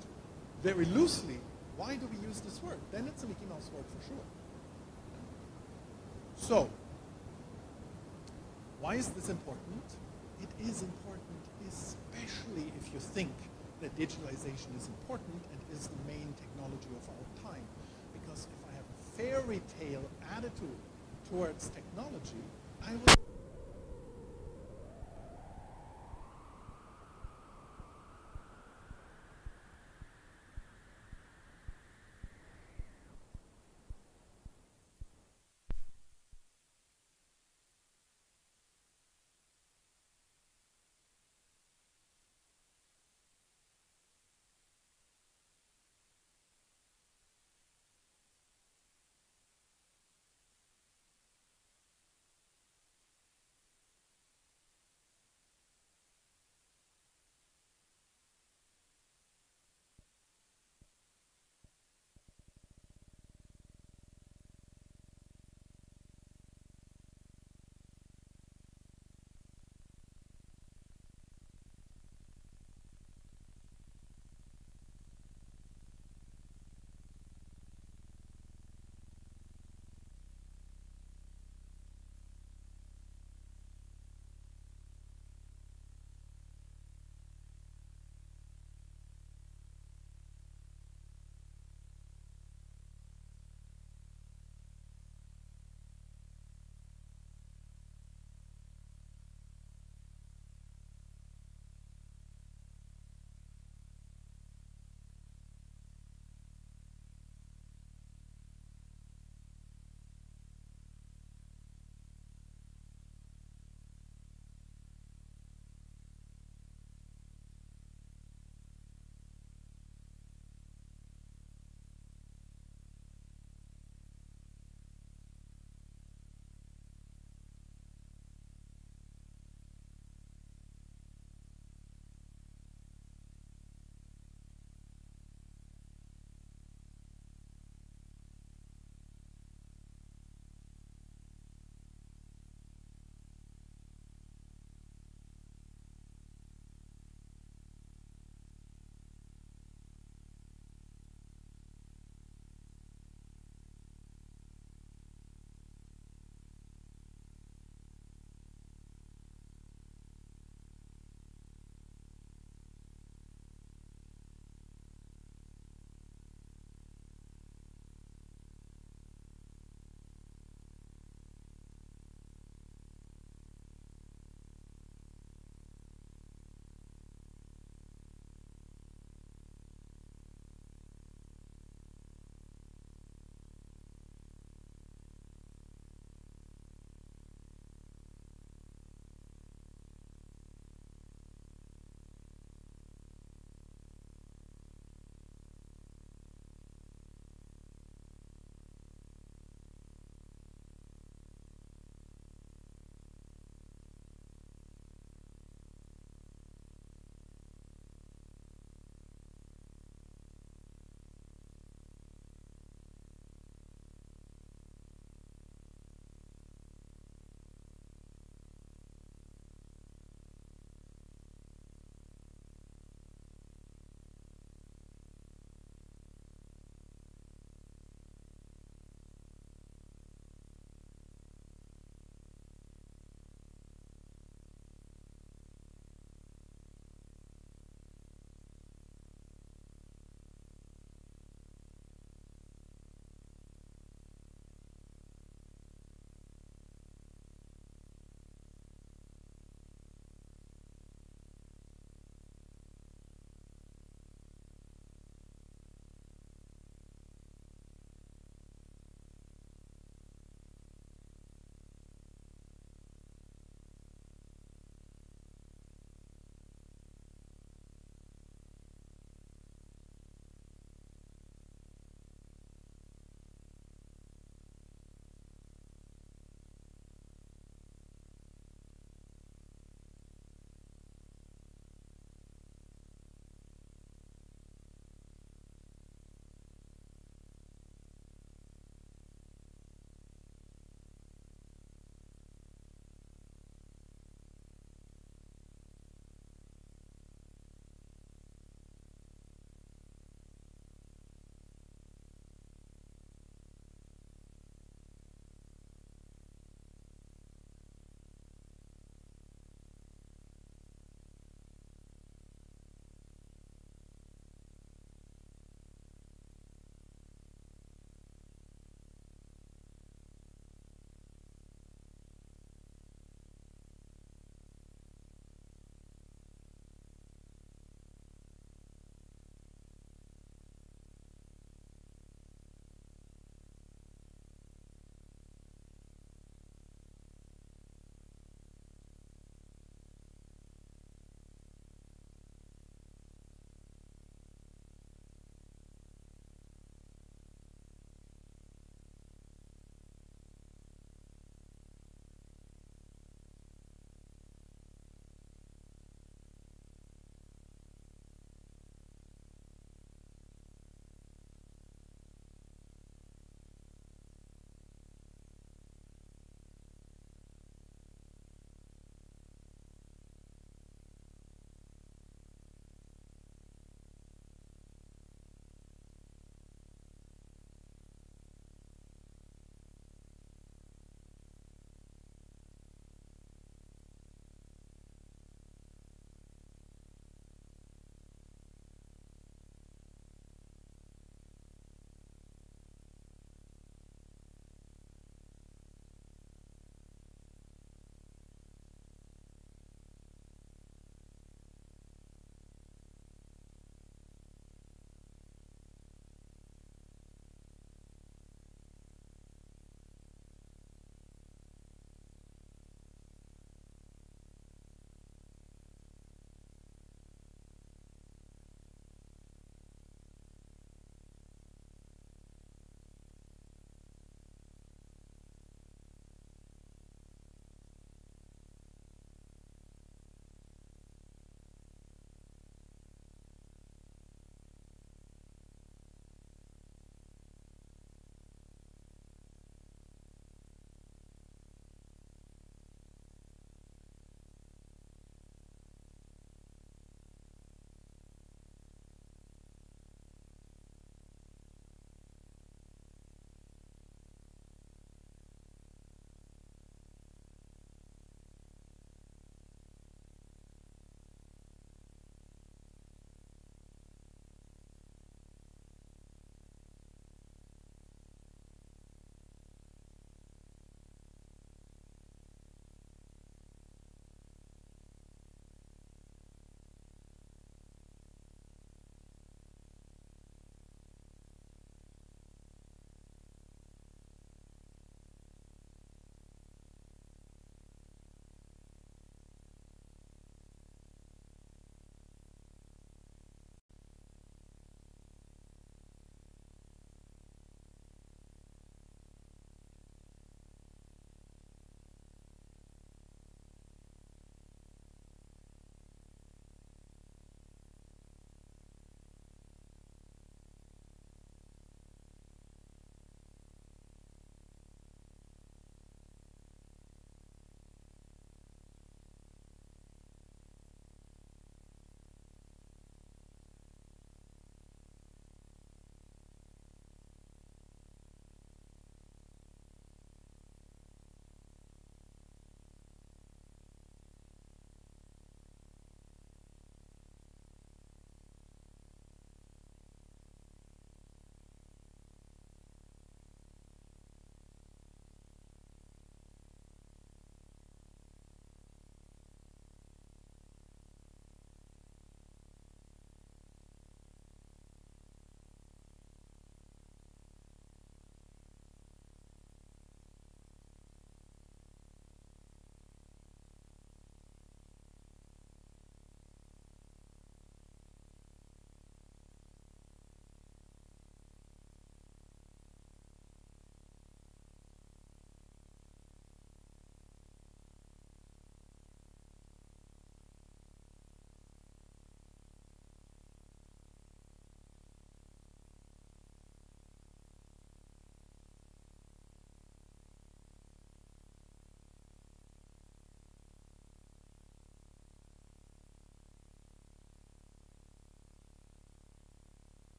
very loosely, why do we use this word? Then it's a Mickey Mouse word for sure. So, why is this important? It is important, especially if you think that digitalization is important and is the main technology of our time. Because if I have a fairy tale attitude towards technology, I will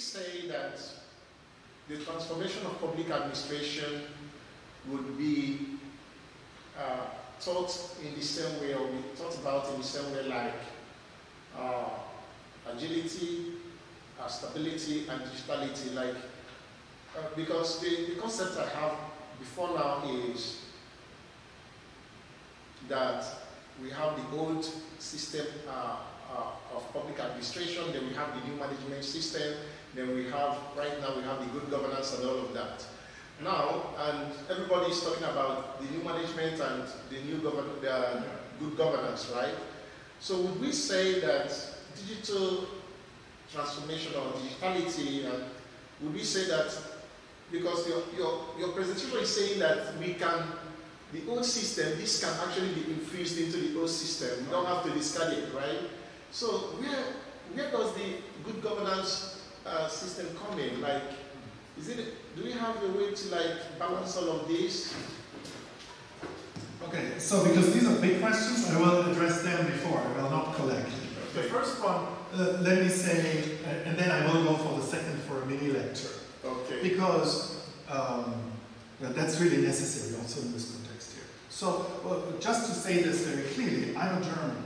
say that the transformation of public administration would be uh, taught in the same way, or be thought about in the same way like uh, agility, uh, stability, and digitality. Like, uh, because the, the concept I have before now is that we have the old system uh, uh, of public administration, then we have the new management system, then we have, right now we have the good governance and all of that. Now, and everybody is talking about the new management and the new govern the good governance, right? So would we say that digital transformation or digitality, uh, would we say that, because your, your, your presentation is saying that we can, the old system, this can actually be infused into the old system. We don't have to discard it, right? So where, where does the good governance uh, system coming? Like, is it, do we have a way to like balance all of this? Okay, so because these are big questions, I will address them before, I will not collect. The first one, uh, let me say, uh, and then I will go for the second for a mini lecture. Okay. Because um, well, that's really necessary also in this context here. So, well, just to say this very clearly, I'm a German.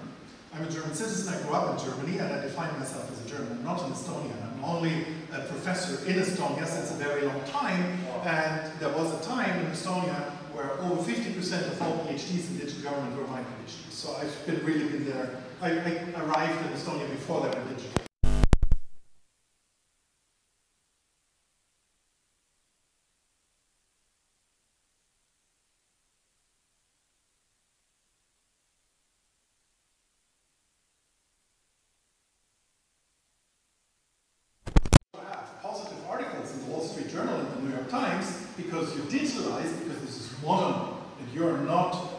I'm a German citizen, I grew up in Germany, and I define myself as a German, I'm not an Estonian. I'm only a professor in Estonia since a very long time, and there was a time in Estonia where over 50% of all PhDs in digital government were my PhDs. So I've been really been there. I, I arrived in Estonia before they were digital. positive articles in the Wall Street Journal and the New York Times because you digitalize, because this is modern, and you're not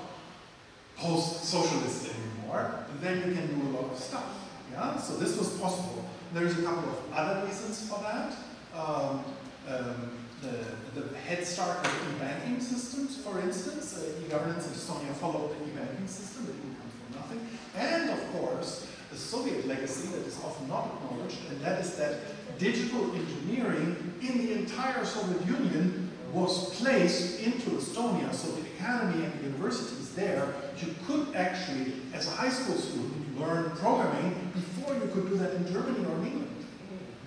post-socialist anymore, then you can do a lot of stuff. Yeah, so this was possible. There's a couple of other reasons for that. Um, um, the, the head start of e-banking systems, for instance, uh, e-governance in Estonia followed the e-banking system, it didn't come from nothing. And of course, legacy that is often not acknowledged, and that is that digital engineering in the entire Soviet Union was placed into Estonia, so the academy and the universities there, you could actually, as a high school student, learn programming before you could do that in Germany or in England.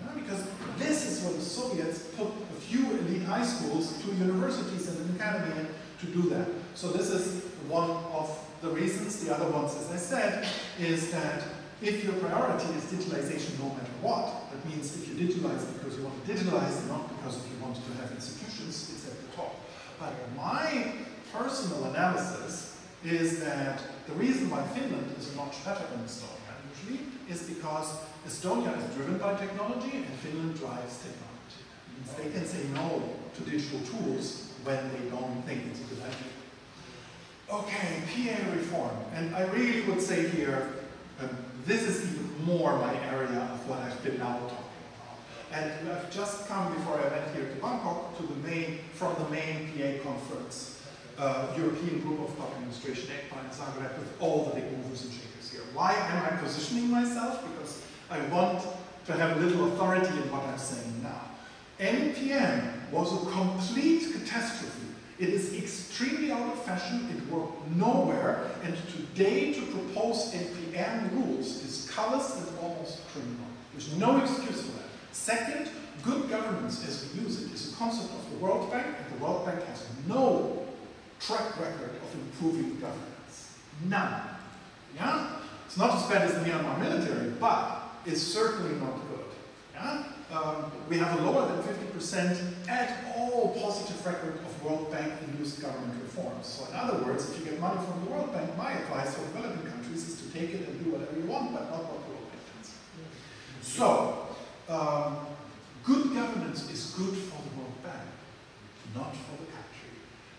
Yeah, because this is where the Soviets put a few elite high schools to universities and an academy to do that. So this is one of the reasons. The other ones, as I said, is that if your priority is digitalization no matter what, that means if you digitalize because you want to digitalize and not because if you want to have institutions, it's at the top. But my personal analysis is that the reason why Finland is much better than Estonia usually is because Estonia is driven by technology and Finland drives technology. They can say no to digital tools when they don't think it's a good idea. Okay, PA reform. And I really would say here, um, this is even more my area of what I've been now talking about. And I've just come before I went here to Bangkok to the main, from the main PA conference, uh, European Group of Public Administration, EGPA in Zagreb, with all the big movers and shakers here. Why am I positioning myself? Because I want to have a little authority in what I'm saying now. NPM was a complete catastrophe it is extremely out of fashion, it worked nowhere, and today to propose NPM rules is callous and almost criminal. There's no excuse for that. Second, good governance as we use it is a concept of the World Bank, and the World Bank has no track record of improving governance. None. Yeah? It's not as bad as the Myanmar military, but it's certainly not good. Yeah? Um, we have a lower than 50% at all positive record World Bank-induced government reforms. So in other words, if you get money from the World Bank, my advice for developing countries is to take it and do whatever you want, but not what the World Bank does. So, um, good governance is good for the World Bank, not for the country.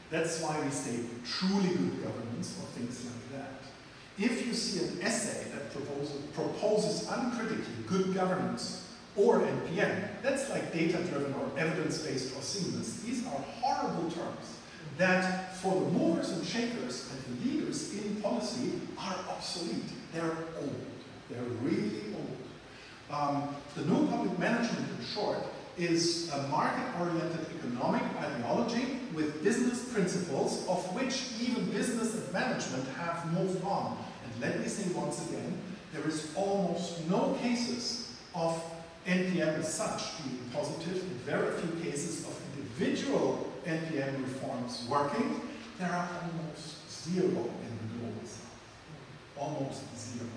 That's why we say truly good governance or things like that. If you see an essay that proposes, proposes uncritically good governance or NPM. That's like data-driven or evidence-based or seamless. These are horrible terms that for the movers and shakers and the leaders in policy are obsolete. They're old. They're really old. Um, the new public management, in short, is a market-oriented economic ideology with business principles of which even business and management have moved on. And let me say once again, there is almost no cases of NPM as such being positive, and very few cases of individual NPM reforms working. There are almost zero in the global south. Almost zero.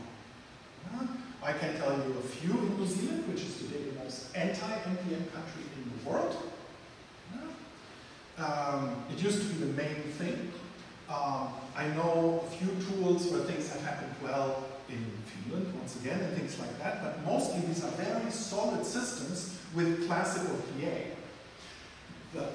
I can tell you a few in New Zealand, which is today the most anti-NPM country in the world. Um, it used to be the main thing. Um, I know a few tools where things have happened well in Finland, once again, and things like that, but mostly these are very solid systems with classical PA. The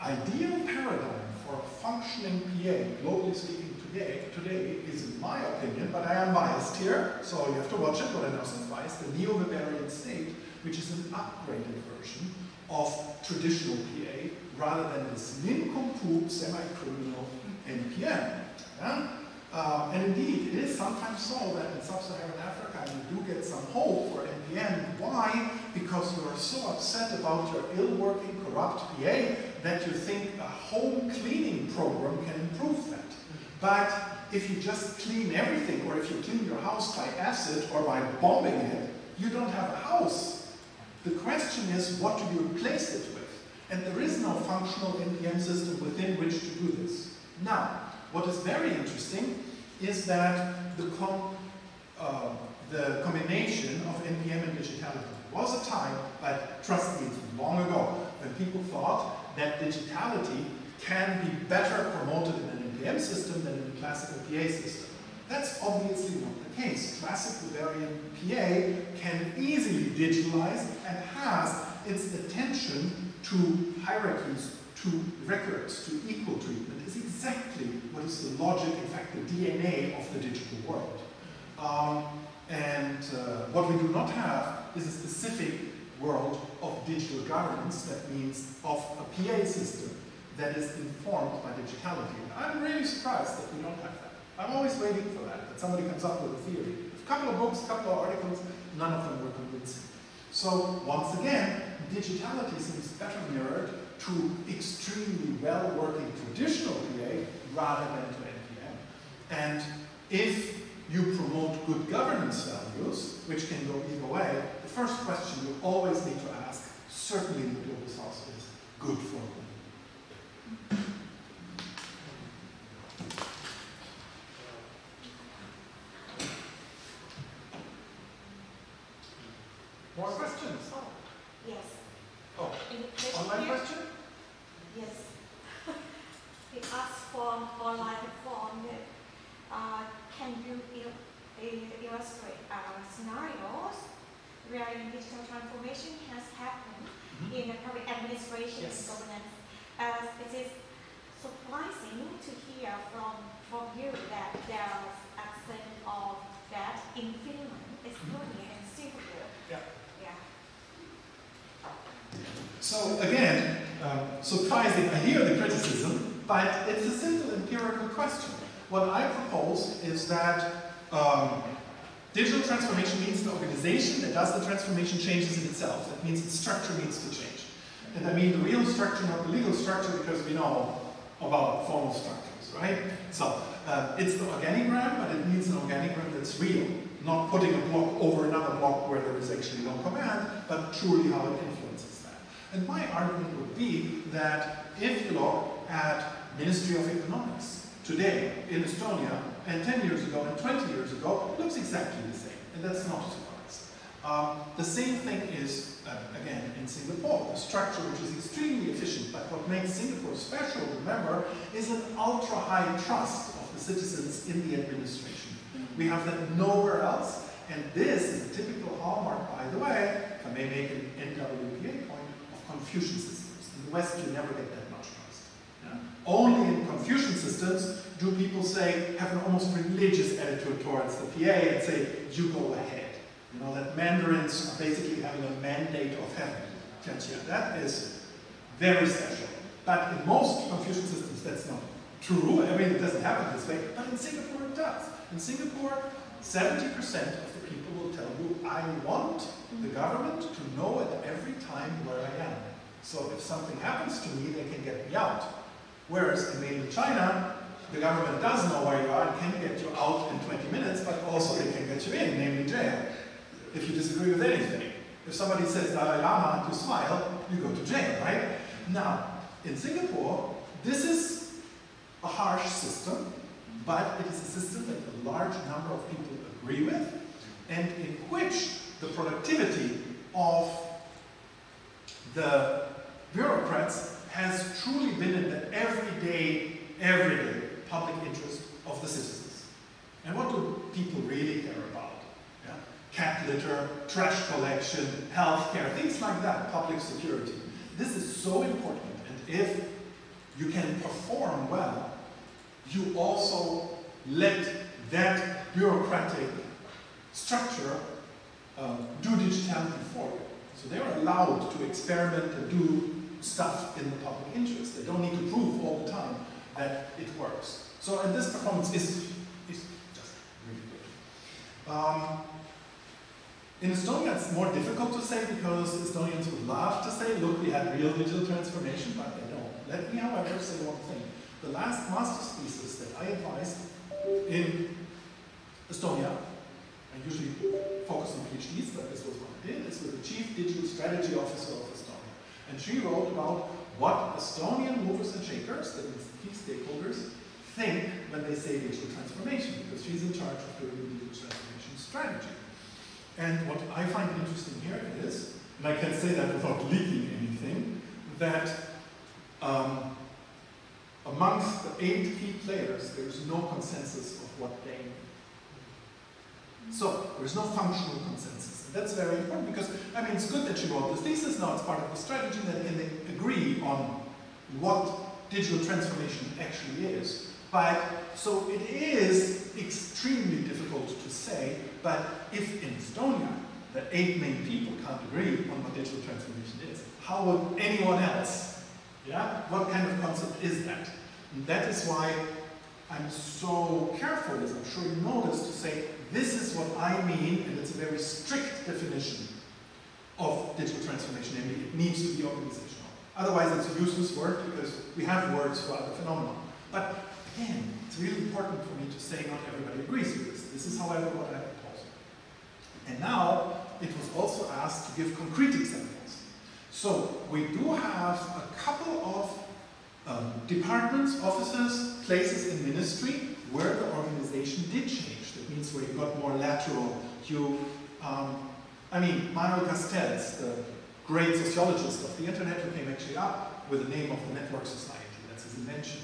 ideal paradigm for functioning PA, globally speaking today, today is, in my opinion, but I am biased here, so you have to watch it, but I know some bias, the neo-Weberian state, which is an upgraded version of traditional PA, rather than this nincompoop, semi-criminal NPM. Yeah? Um, and indeed, it is sometimes so that in sub-Saharan Africa you do get some hope for NPM. Why? Because you are so upset about your ill-working, corrupt PA that you think a home cleaning program can improve that. But if you just clean everything, or if you clean your house by acid or by bombing it, you don't have a house. The question is, what do you replace it with? And there is no functional NPM system within which to do this. Now, what is very interesting is that the, com uh, the combination of NPM and digitality was a time, but trust me, long ago, when people thought that digitality can be better promoted in an NPM system than in a classical PA system. That's obviously not the case. Classical Weberian PA can easily digitalize and has its attention to hierarchies, to records, to equal treatment exactly what is the logic, in fact, the DNA of the digital world. Um, and uh, what we do not have is a specific world of digital governance, that means of a PA system that is informed by digitality. And I'm really surprised that we don't have that. I'm always waiting for that, that somebody comes up with a theory. A couple of books, a couple of articles, none of them were convincing. So once again, digitality seems better mirrored to extremely well-working traditional PA rather than to NPM. And if you promote good governance values, which can go either way, the first question you always need to ask, certainly in the global south, is good for them. More questions? Oh, yes. Oh, In the question online here- question? Yes. We asked for online form that uh, can you il- il- illustrate uh, scenarios where digital transformation has happened Mhm. in the public administration and Yes. governance? As it is surprising to hear from, from you that there's absence of that in Finland, Estonia, and Singapore. Yeah. Yeah. So again, um, surprising, I hear the criticism, but it's a simple empirical question. What I propose is that um, digital transformation means the organization that does the transformation changes in itself. That means its structure needs to change. And I mean the real structure, not the legal structure, because we know about formal structures, right? So uh, it's the organigram, but it needs an organigram that's real, not putting a block over another block where there is actually no command, but truly how it influences And my argument would be that if you look at Ministry of Economics today in Estonia, and 10 years ago and 20 years ago, it looks exactly the same, and that's not a surprise. Um, the same thing is, uh, again, in Singapore, a structure which is extremely efficient, but what makes Singapore special, remember, is an ultra-high trust of the citizens in the administration. We have that nowhere else, and this is a typical hallmark, by the way, I may make an NWPA Confucian systems. In the West, you never get that much trust. Yeah? Only in Confucian systems do people say, have an almost religious attitude towards the PA and say, you go ahead. You know, that Mandarins are basically having a mandate of heaven. That is very special. But in most Confucian systems, that's not true. I mean, it doesn't happen this way. But in Singapore, it does. In Singapore, 70% of the people will tell you, I want the government to know at every time where I am. So if something happens to me, they can get me out. Whereas in mainland China, the government does know where you are and can get you out in 20 minutes, but also they can get you in, namely jail, if you disagree with anything. If somebody says Dalai Lama and you smile, you go to jail, right? Now, in Singapore, this is a harsh system, but it is a system that a large number of people agree with, and in which the productivity of the bureaucrats has truly been in the everyday, everyday public interest of the citizens. And what do people really care about? Yeah? Cat litter, trash collection, healthcare, things like that, public security. This is so important, and if you can perform well, you also let that bureaucratic structure um, do digitality for you. So they're allowed to experiment and do stuff in the public interest. They don't need to prove all the time that it works. So, and this performance is, is just really good. Um, in Estonia, it's more difficult to say because Estonians would love to say, look, we had real digital transformation, but they don't. Let me, however, say one thing. The last master's thesis that I advised in Estonia, I usually focus on PhDs, but this was what I did, is with the Chief Digital Strategy Officer of. And she wrote about what Estonian movers and shakers, that means key stakeholders, think when they say digital transformation, because she's in charge of doing the digital transformation strategy. And what I find interesting here is, and I can say that without leaking anything, that um, amongst the eight key players, there is no consensus of what they mean. So, there is no functional consensus. And that's very important because, I mean, it's good that you wrote this thesis, now it's part of the strategy, that can they agree on what digital transformation actually is. But, so it is extremely difficult to say, but if in Estonia, the eight main people can't agree on what digital transformation is, how would anyone else? Yeah? What kind of concept is that? And that is why I'm so careful, as I'm sure you noticed, to say this is what I mean, and it's a very strict definition of digital transformation, namely it needs to be organizational. Otherwise it's a useless word because we have words for other phenomena. But again, it's really important for me to say not everybody agrees with this. This is however what I propose. And now it was also asked to give concrete examples. So we do have a couple of um, departments, offices, places in ministry where the organization did change. Means where you got more lateral. You, um, I mean, Manuel Castells, the great sociologist of the internet who came actually up with the name of the Network Society. That's his invention.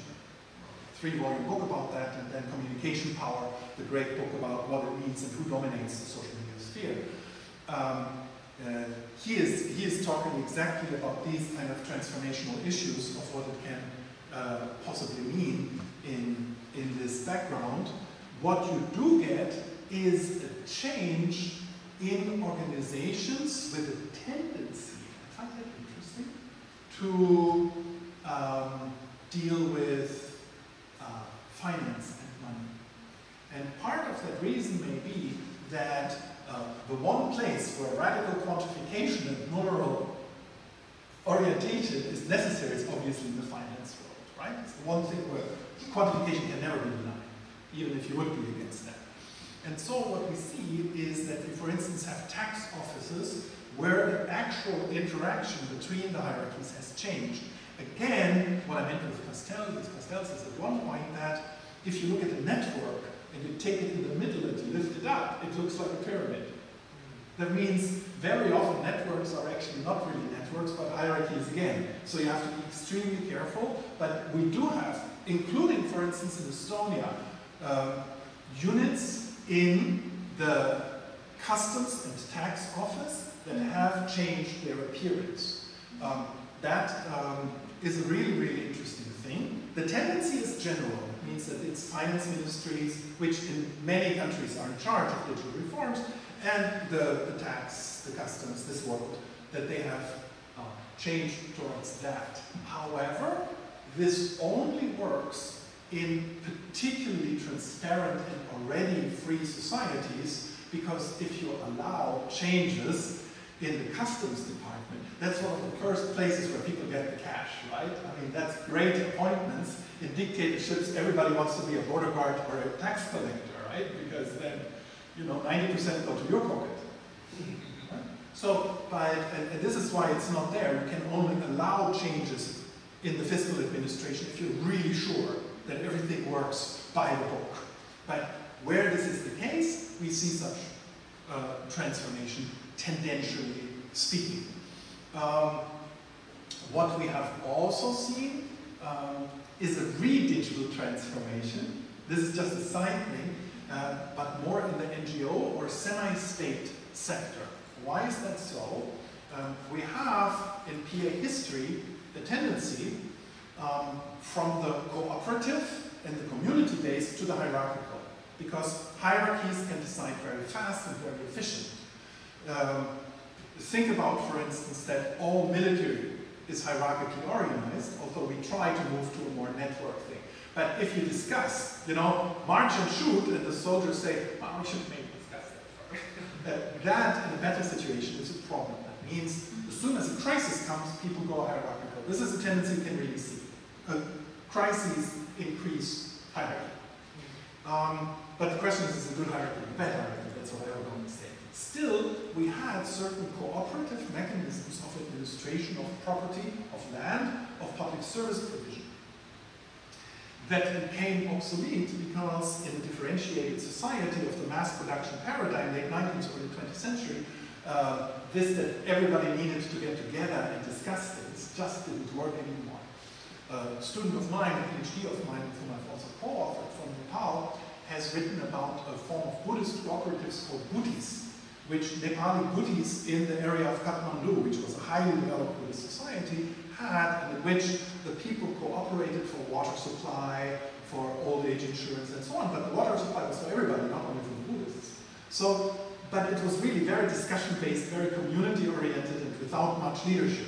Three-volume book about that, and then Communication Power, the great book about what it means and who dominates the social media sphere. Um, uh, he, is, he is talking exactly about these kind of transformational issues of what it can uh, possibly mean in, in this background. What you do get is a change in organizations with a tendency, I find that interesting, to um, deal with uh, finance and money. And part of that reason may be that uh, the one place where radical quantification and numeral orientation is necessary is obviously in the finance world, right? It's the one thing where quantification can never be denied, even if you would be against that. And so what we see is that we, for instance, have tax offices where the actual interaction between the hierarchies has changed. Again, what I meant with Castells is Castells says at one point that if you look at the network, and you take it in the middle and you lift it up, it looks like a pyramid. That means very often networks are actually not really networks, but hierarchies again. So you have to be extremely careful. But we do have, including, for instance, in Estonia, um, units in the customs and tax office that have changed their appearance. Um, that um, is a really, really interesting thing. The tendency is general It means that it's finance ministries, which in many countries are in charge of digital reforms, and the, the tax, the customs, this world, that they have uh, changed towards that. However, this only works in particularly transparent and already free societies because if you allow changes in the customs department, that's one of the first places where people get the cash, right? I mean, that's great appointments. In dictatorships, everybody wants to be a border guard or a tax collector, right? Because then, you know, 90% go to your pocket. [laughs] So, and, and this is why it's not there. You can only allow changes in the fiscal administration if you're really sure that everything works by the book. But where this is the case, we see such uh, transformation, tendentially speaking. Um, what we have also seen um, is a re-digital transformation. This is just a side thing, uh, but more in the NGO or semi-state sector. Why is that so? Um, we have in PA history the tendency um, from the cooperative and the community-based to the hierarchical, because hierarchies can decide very fast and very efficient. Um, think about, for instance, that all military is hierarchically organized, although we try to move to a more network thing. But if you discuss, you know, march and shoot, and the soldiers say, well, we should maybe discuss that first. that, in a battle situation, is a problem. That means as soon as a crisis comes, people go hierarchical. This is a tendency you can really see. Crises increase hierarchy. Um, but the question is, is it a good hierarchy or bad hierarchy? That's what I would say. Still, we had certain cooperative mechanisms of administration of property, of land, of public service provision that became obsolete because in a differentiated society of the mass production paradigm, late 19th, early 20th century, uh, this that everybody needed to get together and discuss things just didn't work anymore. A student of mine, a PhD of mine, whom I've also co-authored from Nepal, has written about a form of Buddhist cooperatives called Guthis, which Nepali Buddhis in the area of Kathmandu, which was a highly developed Buddhist society, had, and in which the people cooperated for water supply, for old age insurance, and so on. But the water supply was for everybody, not only for the Buddhists. So, but it was really very discussion-based, very community-oriented, and without much leadership.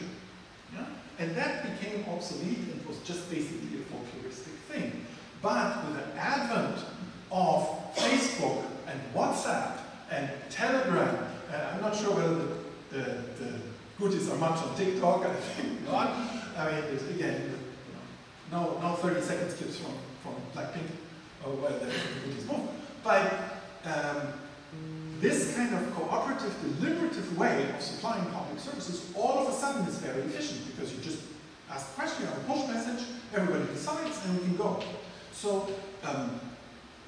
And that became obsolete and was just basically a folkloristic thing. But with the advent of Facebook and WhatsApp and Telegram, and I'm not sure whether the, the, the Buddhists are much on TikTok, I think not. I mean, there's, again, no, no 30 second clips from, from Blackpink or whether the Buddhist move. But um, this kind of cooperative, deliberative way of supplying public services all of a sudden is very efficient because you just ask a question, you have a push message, everybody decides, and we can go. So um,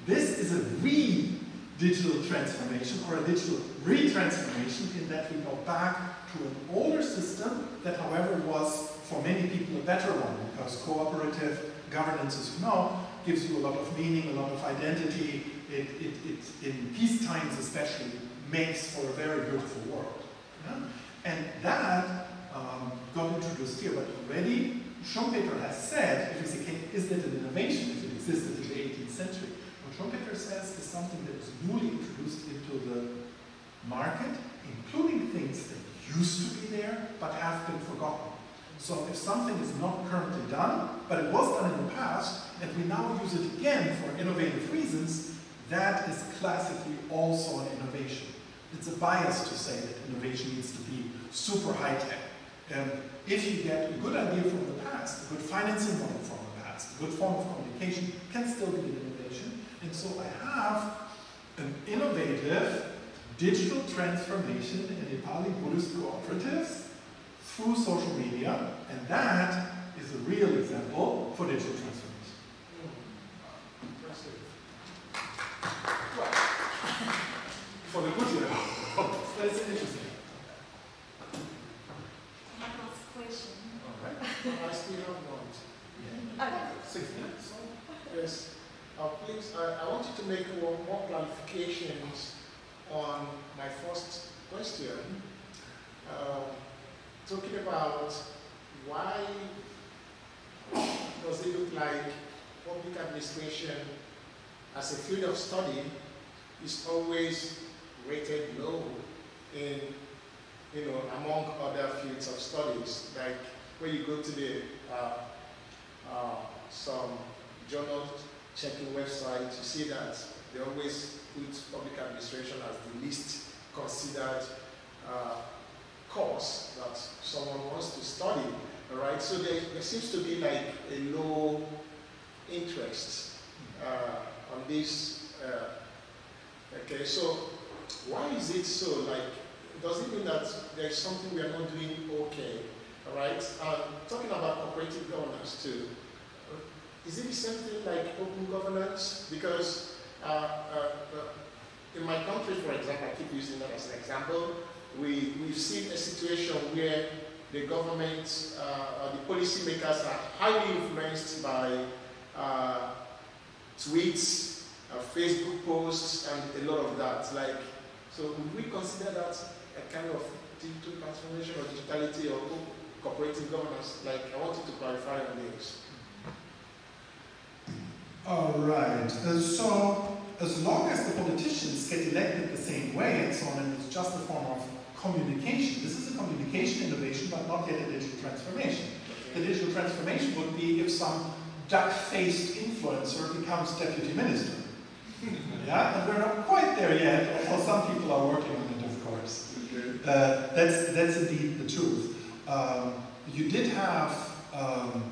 this is a re-digital transformation or a digital re-transformation in that we go back to an older system that, however, was for many people a better one because cooperative governance, as you know, gives you a lot of meaning, a lot of identity. It, it, it in peace times especially, makes for a very beautiful world. Yeah? And that um, got introduced here, but already Schumpeter has said, if you say, is that an innovation if it existed in the 18th century? What Schumpeter says is something that is newly introduced into the market, including things that used to be there but have been forgotten. So if something is not currently done, but it was done in the past, and we now use it again for innovative reasons, that is classically also an innovation. It's a bias to say that innovation needs to be super high-tech. And if you get a good idea from the past, a good financing model from the past, a good form of communication, can still be an innovation. And so I have an innovative digital transformation in Nepali Buddhist cooperatives through social media, and that is a real example for digital transformation. Well, for the good level. [laughs] That's interesting. Michael's question. All right. I still have one. Okay. Six minutes. Yes. Uh, please, I, I want you to make one more clarifications on my first question. Um, talking about why does it look like public administration as a field of study is always rated low in, you know, among other fields of studies. Like when you go to the uh, uh, some journal checking websites, you see that they always put public administration as the least considered uh, course that someone wants to study. All right, so there, there seems to be like a low interest uh, on this. Uh, okay, so why is it so? Like, does it mean that there's something we are not doing okay? All right, talking about cooperative governance too. Is it the same thing like open governance? Because uh, uh, uh, in my country, for example, I keep using that as an example, we, we've seen a situation where the government uh, the policymakers are highly influenced by uh, tweets, uh, Facebook posts, and a lot of that. Like, so would we consider that a kind of digital transformation or digitality or cooperative governance? Like, I wanted to clarify on this. All right. Uh, so, as long as the politicians get elected the same way and so on, and it's just a form of communication. This is a communication innovation, but not yet a digital transformation. The digital transformation would be if some duck-faced influencer becomes deputy minister. [laughs] yeah, and we're not quite there yet, although some people are working on it, of course. Uh, that's, that's indeed the truth. Um, you did have um,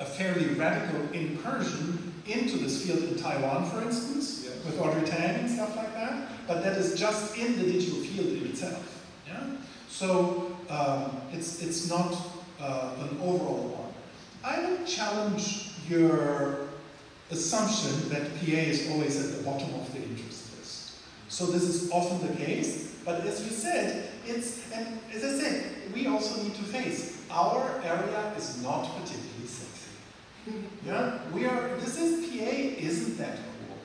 a fairly radical incursion into this field in Taiwan, for instance, yes. with Audrey Tang and stuff like that, but that is just in the digital field in itself. Yeah? So um, it's, it's not uh, an overall one. I would challenge your assumption that PA is always at the bottom of the interest list. So this is often the case, but as you said, it's, and as I said, we also need to face, our area is not particularly sexy. [laughs] yeah, we are, this is, PA isn't that cool.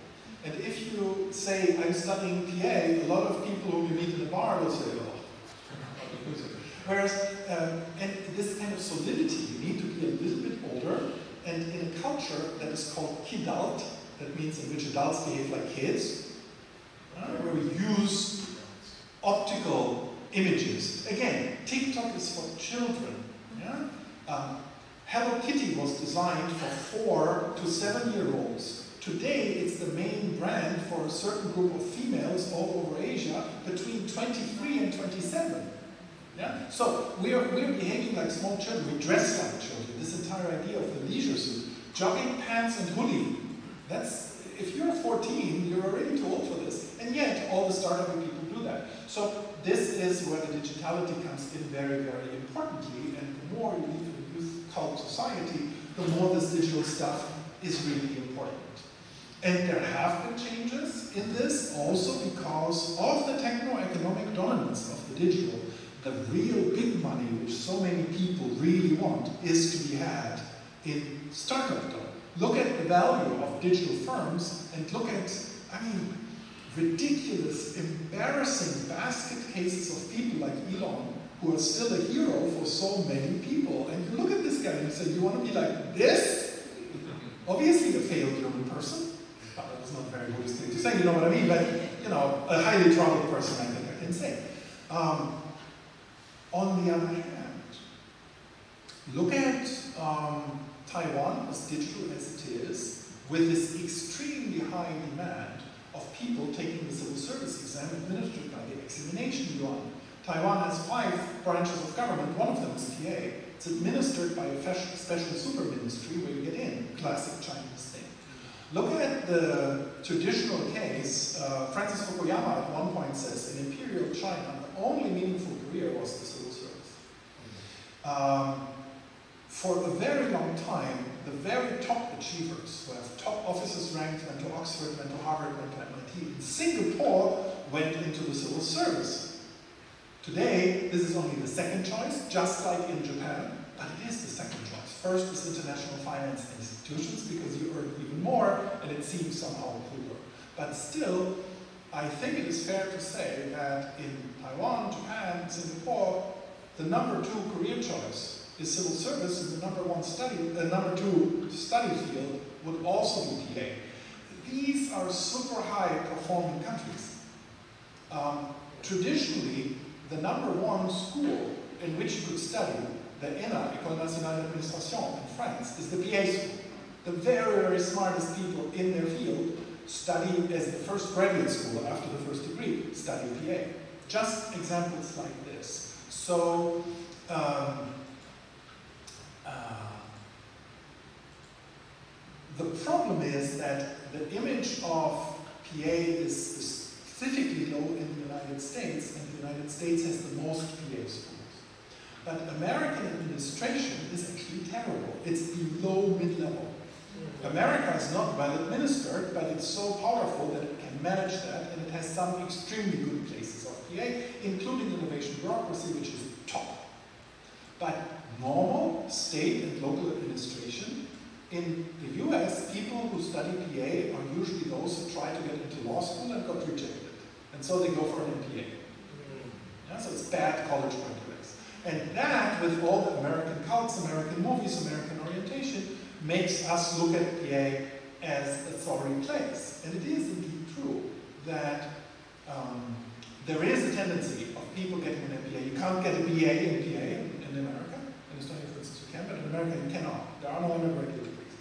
And if you say, I'm studying PA, a lot of people whom you meet in the bar will say, oh. Whereas, um, and this kind of solidity, you need to be a little bit older, and in a culture that is called kidult, that means in which adults behave like kids, uh, where we use optical images. Again, TikTok is for children. Yeah? Um, Hello Kitty was designed for four to seven year olds. Today, it's the main brand for a certain group of females all over Asia between 23 and 27. Yeah? So we are, we are behaving like small children. We dress like children. This entire idea of the leisure suit, jogging pants and hoodie. That's if you're 14, you're already too old for this. And yet, all the startup people do that. So this is where the digitality comes in very, very importantly. And the more you live in a youth cult society, the more this digital stuff is really important. And there have been changes in this also because of the techno-economic dominance of the digital the real big money, which so many people really want, is to be had in startup. Look at the value of digital firms and look at, I mean, ridiculous, embarrassing basket cases of people like Elon who are still a hero for so many people. And you look at this guy and you say, you want to be like this? Obviously a failed human person. Oh, that was not very Buddhist thing to say, you know what I mean? But, you know, a highly troubled person, I think I can say. Um, on the other hand, look at um, Taiwan, as digital as it is, with this extremely high demand of people taking the civil service exam administered by the examination yuan. Taiwan has five branches of government, one of them is PA. It's administered by a special super ministry where you get in, classic Chinese thing. Look at the traditional case, uh, Francis Fukuyama at one point says, in Imperial China, only meaningful career was the civil service. um, for a very long time, the very top achievers, who have top officers ranked, went to Oxford, went to Harvard, went to MIT, in Singapore went into the civil service. Today, this is only the second choice, just like in Japan, but it is the second choice. First is international finance institutions, because you earn even more, and it seems somehow cooler. But still, I think it is fair to say that in Taiwan, Japan, Singapore, the number two career choice is civil service, and the number one study, the number two study field would also be PA. These are super high performing countries. Um, traditionally, the number one school in which you could study, the ENA, École Nationale d'Administration in France, is the PA school. The very, very smartest people in their field study as the first graduate school after the first degree, study PA. Just examples like this. So, um, uh, the problem is that the image of PA is specifically low in the United States, and the United States has the most PA schools. But American administration is actually terrible. It's below mid-level. America is not well administered, but it's so powerful that it can manage that, and it has some extremely good places of PA, including innovation bureaucracy, which is top. But normal state and local administration, in the US, people who study PA are usually those who try to get into law school and got rejected. And so they go for an MPA. Yeah, so it's bad college progress. And that, with all the American cults, American movies, American orientation, makes us look at PA as a sorry place. And it is indeed true that um, there is a tendency of people getting an MPA. You can't get a BA in PA in, in America. In Estonia, for instance, you can, but in America you cannot. There are no undergraduate degrees.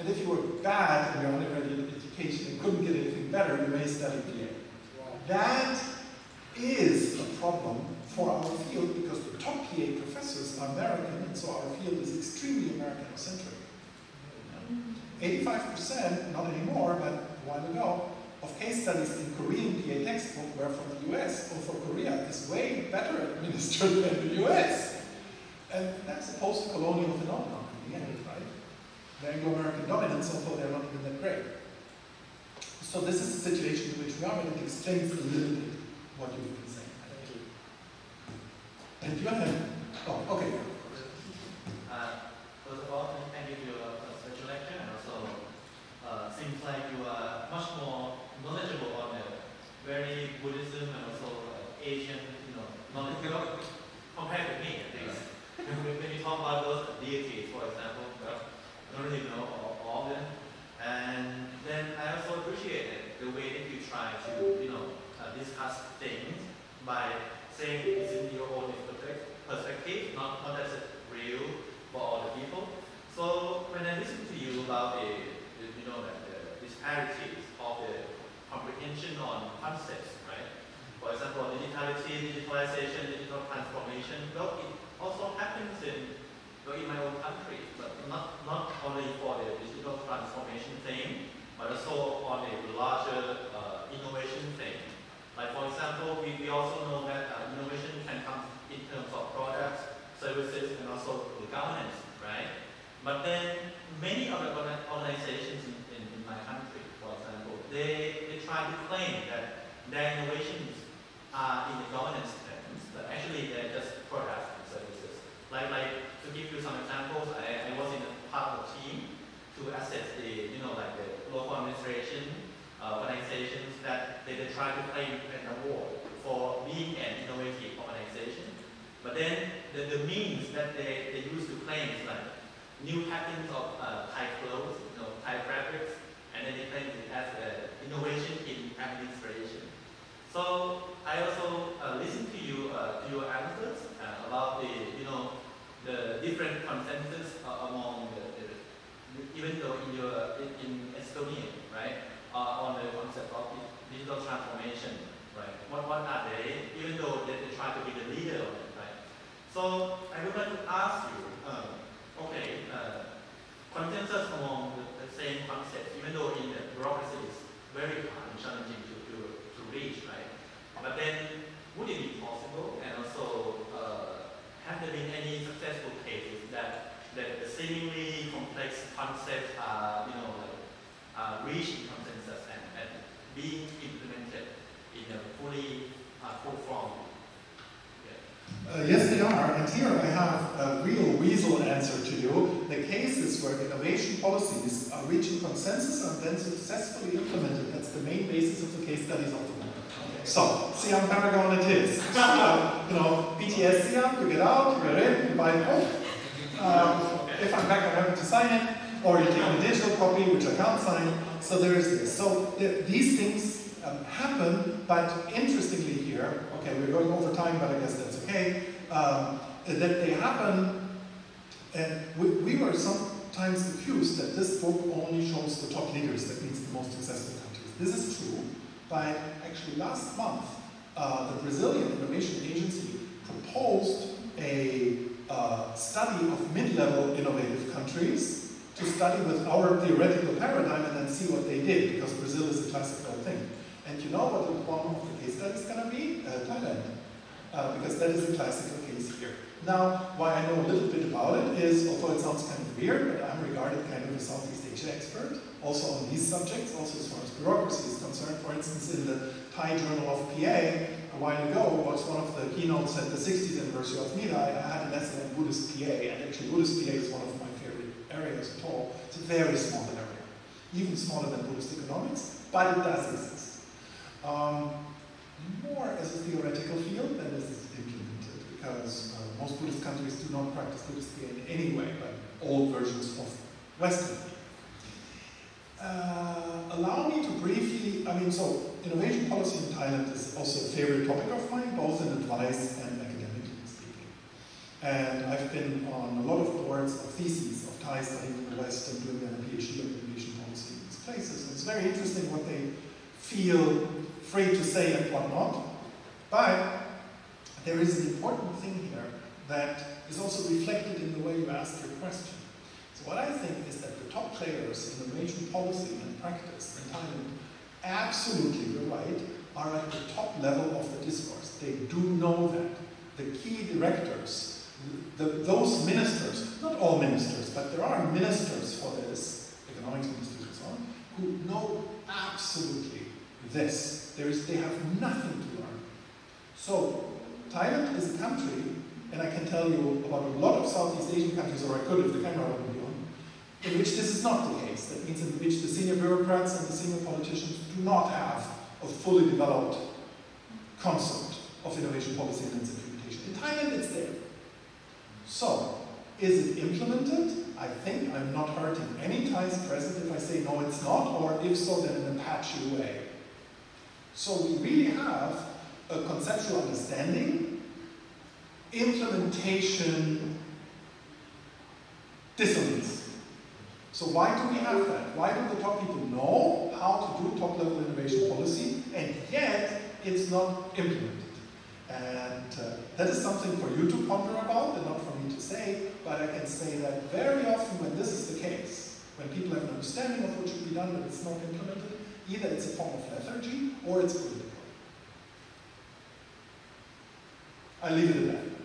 And if you were bad in your undergraduate education and couldn't get anything better, you may study PA. That is a problem for our field because the top PA professors are American, and so our field is extremely American-centric. 85%, mm-hmm. not anymore, but a while ago, of case studies in Korean PA textbook were from the US, or for Korea is way better administered than the US. And that's a post-colonial phenomenon in the end, right? The Anglo-American dominance, although they're not even that great. So this is the situation in which we are, and it explains a little bit what you've been saying. Thank you. And you have, oh, okay. And we, we were sometimes accused that this book only shows the top leaders, that means the most successful countries. This is true, but actually last month, uh, the Brazilian Innovation Agency proposed a uh, study of mid-level innovative countries to study with our theoretical paradigm and then see what they did, because Brazil is a classical thing. And you know what the one of the case study is going to be? Uh, Thailand. Uh, because that is a classical case here. Now, why I know a little bit about it is, although it sounds kind of weird, but I'm regarded kind of a Southeast Asia expert, also on these subjects, also as far as bureaucracy is concerned. For instance, in the Thai Journal of PA, a while ago, was one of the keynotes at the 60th anniversary of NIDA. I had a lesson on Buddhist PA, and actually Buddhist PA is one of my favorite areas at all. It's a very small area, even smaller than Buddhist economics, but it does exist. Um, more as a theoretical field than as implemented, because uh, most Buddhist countries do not practice Buddhist in any way, but old versions of Western uh, allow me to briefly, I mean, so innovation policy in Thailand is also a favorite topic of mine, both in advice and academically speaking. And I've been on a lot of boards of theses of Thai studying in the West and doing a PhD on innovation policy in these places. And it's very interesting what they feel free to say and what not. But there is an important thing here that is also reflected in the way you ask your question. So what I think is that the top players in innovation policy and practice in Thailand, absolutely, you're right, are at the top level of the discourse. They do know that. The key directors, the, those ministers, not all ministers, but there are ministers for this, economics ministers and so on, who know absolutely this. There is, they have nothing to learn. So, Thailand is a country, and I can tell you about a lot of Southeast Asian countries, or I could if the camera would be on, in which this is not the case. That means in which the senior bureaucrats and the senior politicians do not have a fully developed concept of innovation policy and its implementation. In Thailand, it's there. So, is it implemented? I think I'm not hurting any Thais present if I say no, it's not, or if so, then in a patchy way. So we really have a conceptual understanding, implementation dissonance. So why do we have that? Why do the top people know how to do top-level innovation policy, and yet it's not implemented? And uh, that is something for you to ponder about, and not for me to say, but I can say that very often when this is the case, when people have an understanding of what should be done, but it's not implemented, either it's a form of lethargy or it's political. I leave it at that.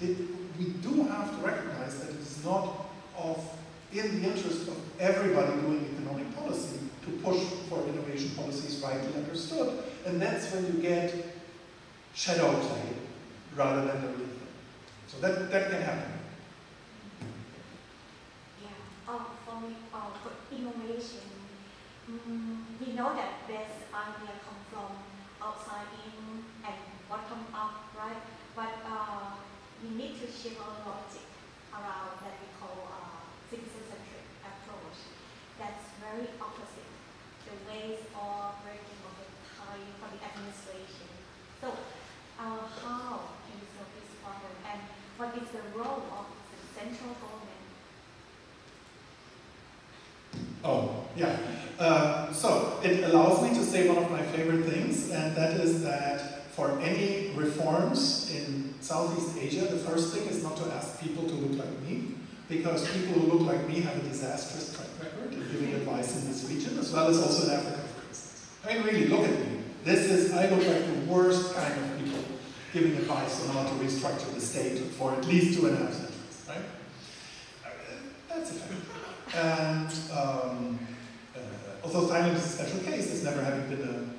It, we do have to recognize that it is not of in the interest of everybody doing economic policy to push for innovation policies rightly understood. And that's when you get shadow play rather than the real thing. So that, that can happen. Yeah, uh, for, me, uh, for innovation, mm, we know that best idea come from outside in and bottom up, right? But uh, we need to shift our logic around that we call uh, citizen-centric approach. That's very opposite the ways of working of the Thai for the administration. So, uh, how can we solve this problem, and what is the role of the central government? Oh, yeah. Uh, so it allows me to say one of my favorite things, and that is that for any reforms in Southeast Asia, the first thing is not to ask people to look like me, because people who look like me have a disastrous track record in giving advice in this region, as well as also in Africa, for instance. I mean, really, look at me. This is, I look like the worst kind of people giving advice on how to restructure the state for at least two and a half centuries, right? Uh, That's a fact. And um, uh, although Thailand is a special case, there's never having been a, um,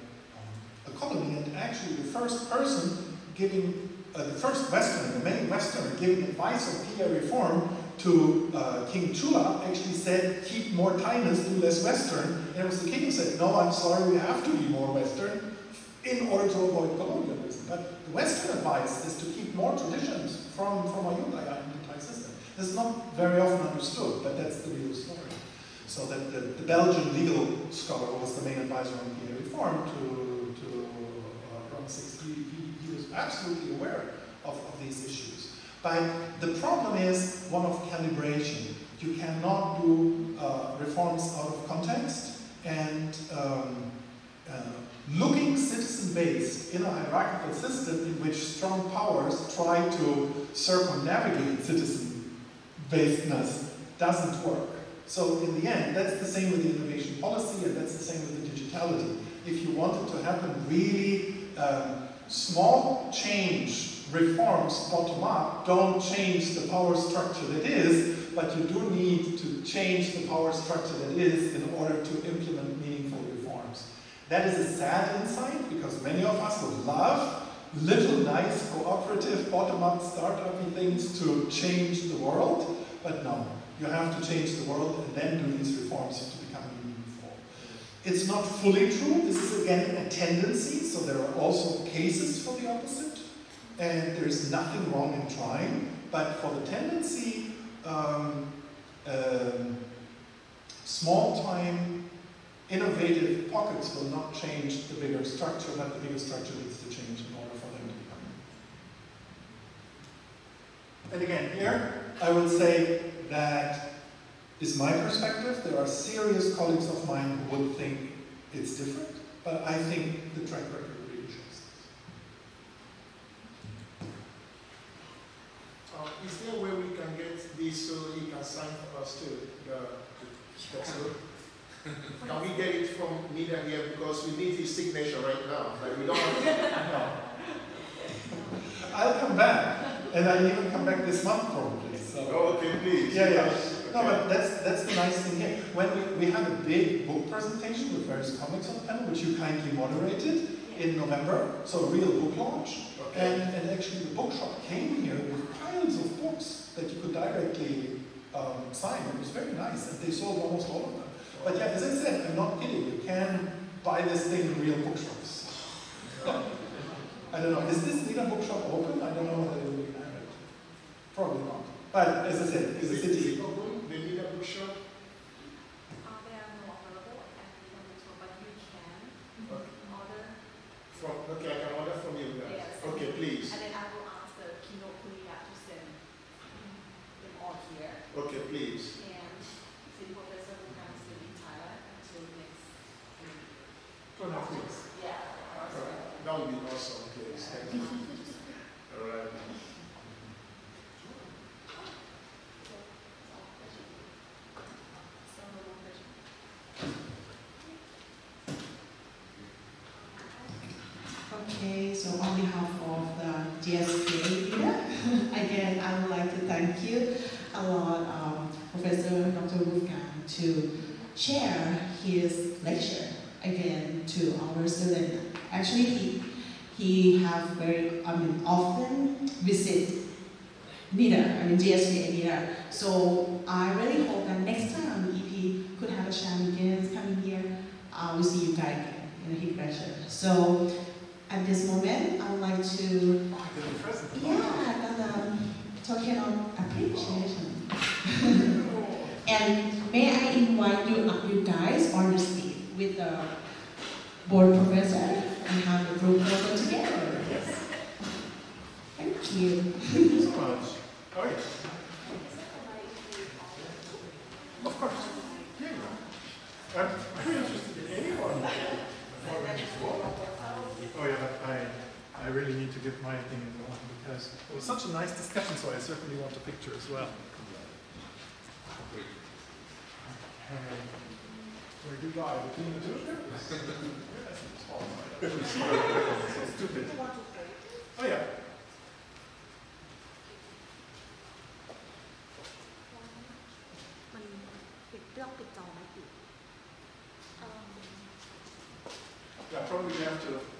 a colony, and actually the first person giving, uh, the first Westerner, the main Westerner giving advice on PA reform to uh, King Chula actually said, keep more Thainess, do less Western. And it was the king who said, no, I'm sorry, we have to be more Western in order to avoid colonialism. But the Western advice is to keep more traditions from, from Ayutthaya in the Thai system. This is not very often understood, but that's the real story. So that the, the Belgian legal scholar was the main advisor on PA reform to uh, Ron Six, he, he, he was absolutely aware of, of these issues. But the problem is one of calibration. You cannot do uh, reforms out of context and um, uh, looking citizen-based in a hierarchical system in which strong powers try to circumnavigate citizen-basedness doesn't work. So in the end, that's the same with the innovation policy and that's the same with the digitality. If you want it to happen really um, small change reforms bottom up don't change the power structure that is, but you do need to change the power structure that is in order to implement meaningful reforms. That is a sad insight because many of us would love little nice cooperative bottom-up startup things to change the world, but no, you have to change the world and then do these reforms. It's not fully true. This is again a tendency, so there are also cases for the opposite. And there's nothing wrong in trying, but for the tendency, um, um, small time, innovative pockets will not change the bigger structure, but the bigger structure needs to change in order for them to become. And again, here, I would say that is my perspective. There are serious colleagues of mine who would think it's different, but I think the track record really shows Uh, is there a way we can get this so he can sign for us too? The, that's. [laughs] Can we get it from NIDA here because we need his signature right now? Like we don't want [laughs] No. I'll come back, and I'll even come back this month probably. So. Oh, okay, please. Yeah, yeah. Yes. No, but that's that's the nice thing here. When we, we had a big book presentation with various comics on the panel, which you kindly moderated in November, so a real book launch. Okay. And, and actually the bookshop came here with piles of books that you could directly um, sign. It was very nice, and they sold almost all of them. But yeah, as I said, I'm not kidding. You can buy this thing in real bookshops. [laughs] I don't know. Is this NIDA bookshop open? I don't know whether they will have it. Probably not. But as I said, it's a it, city. Probably have to.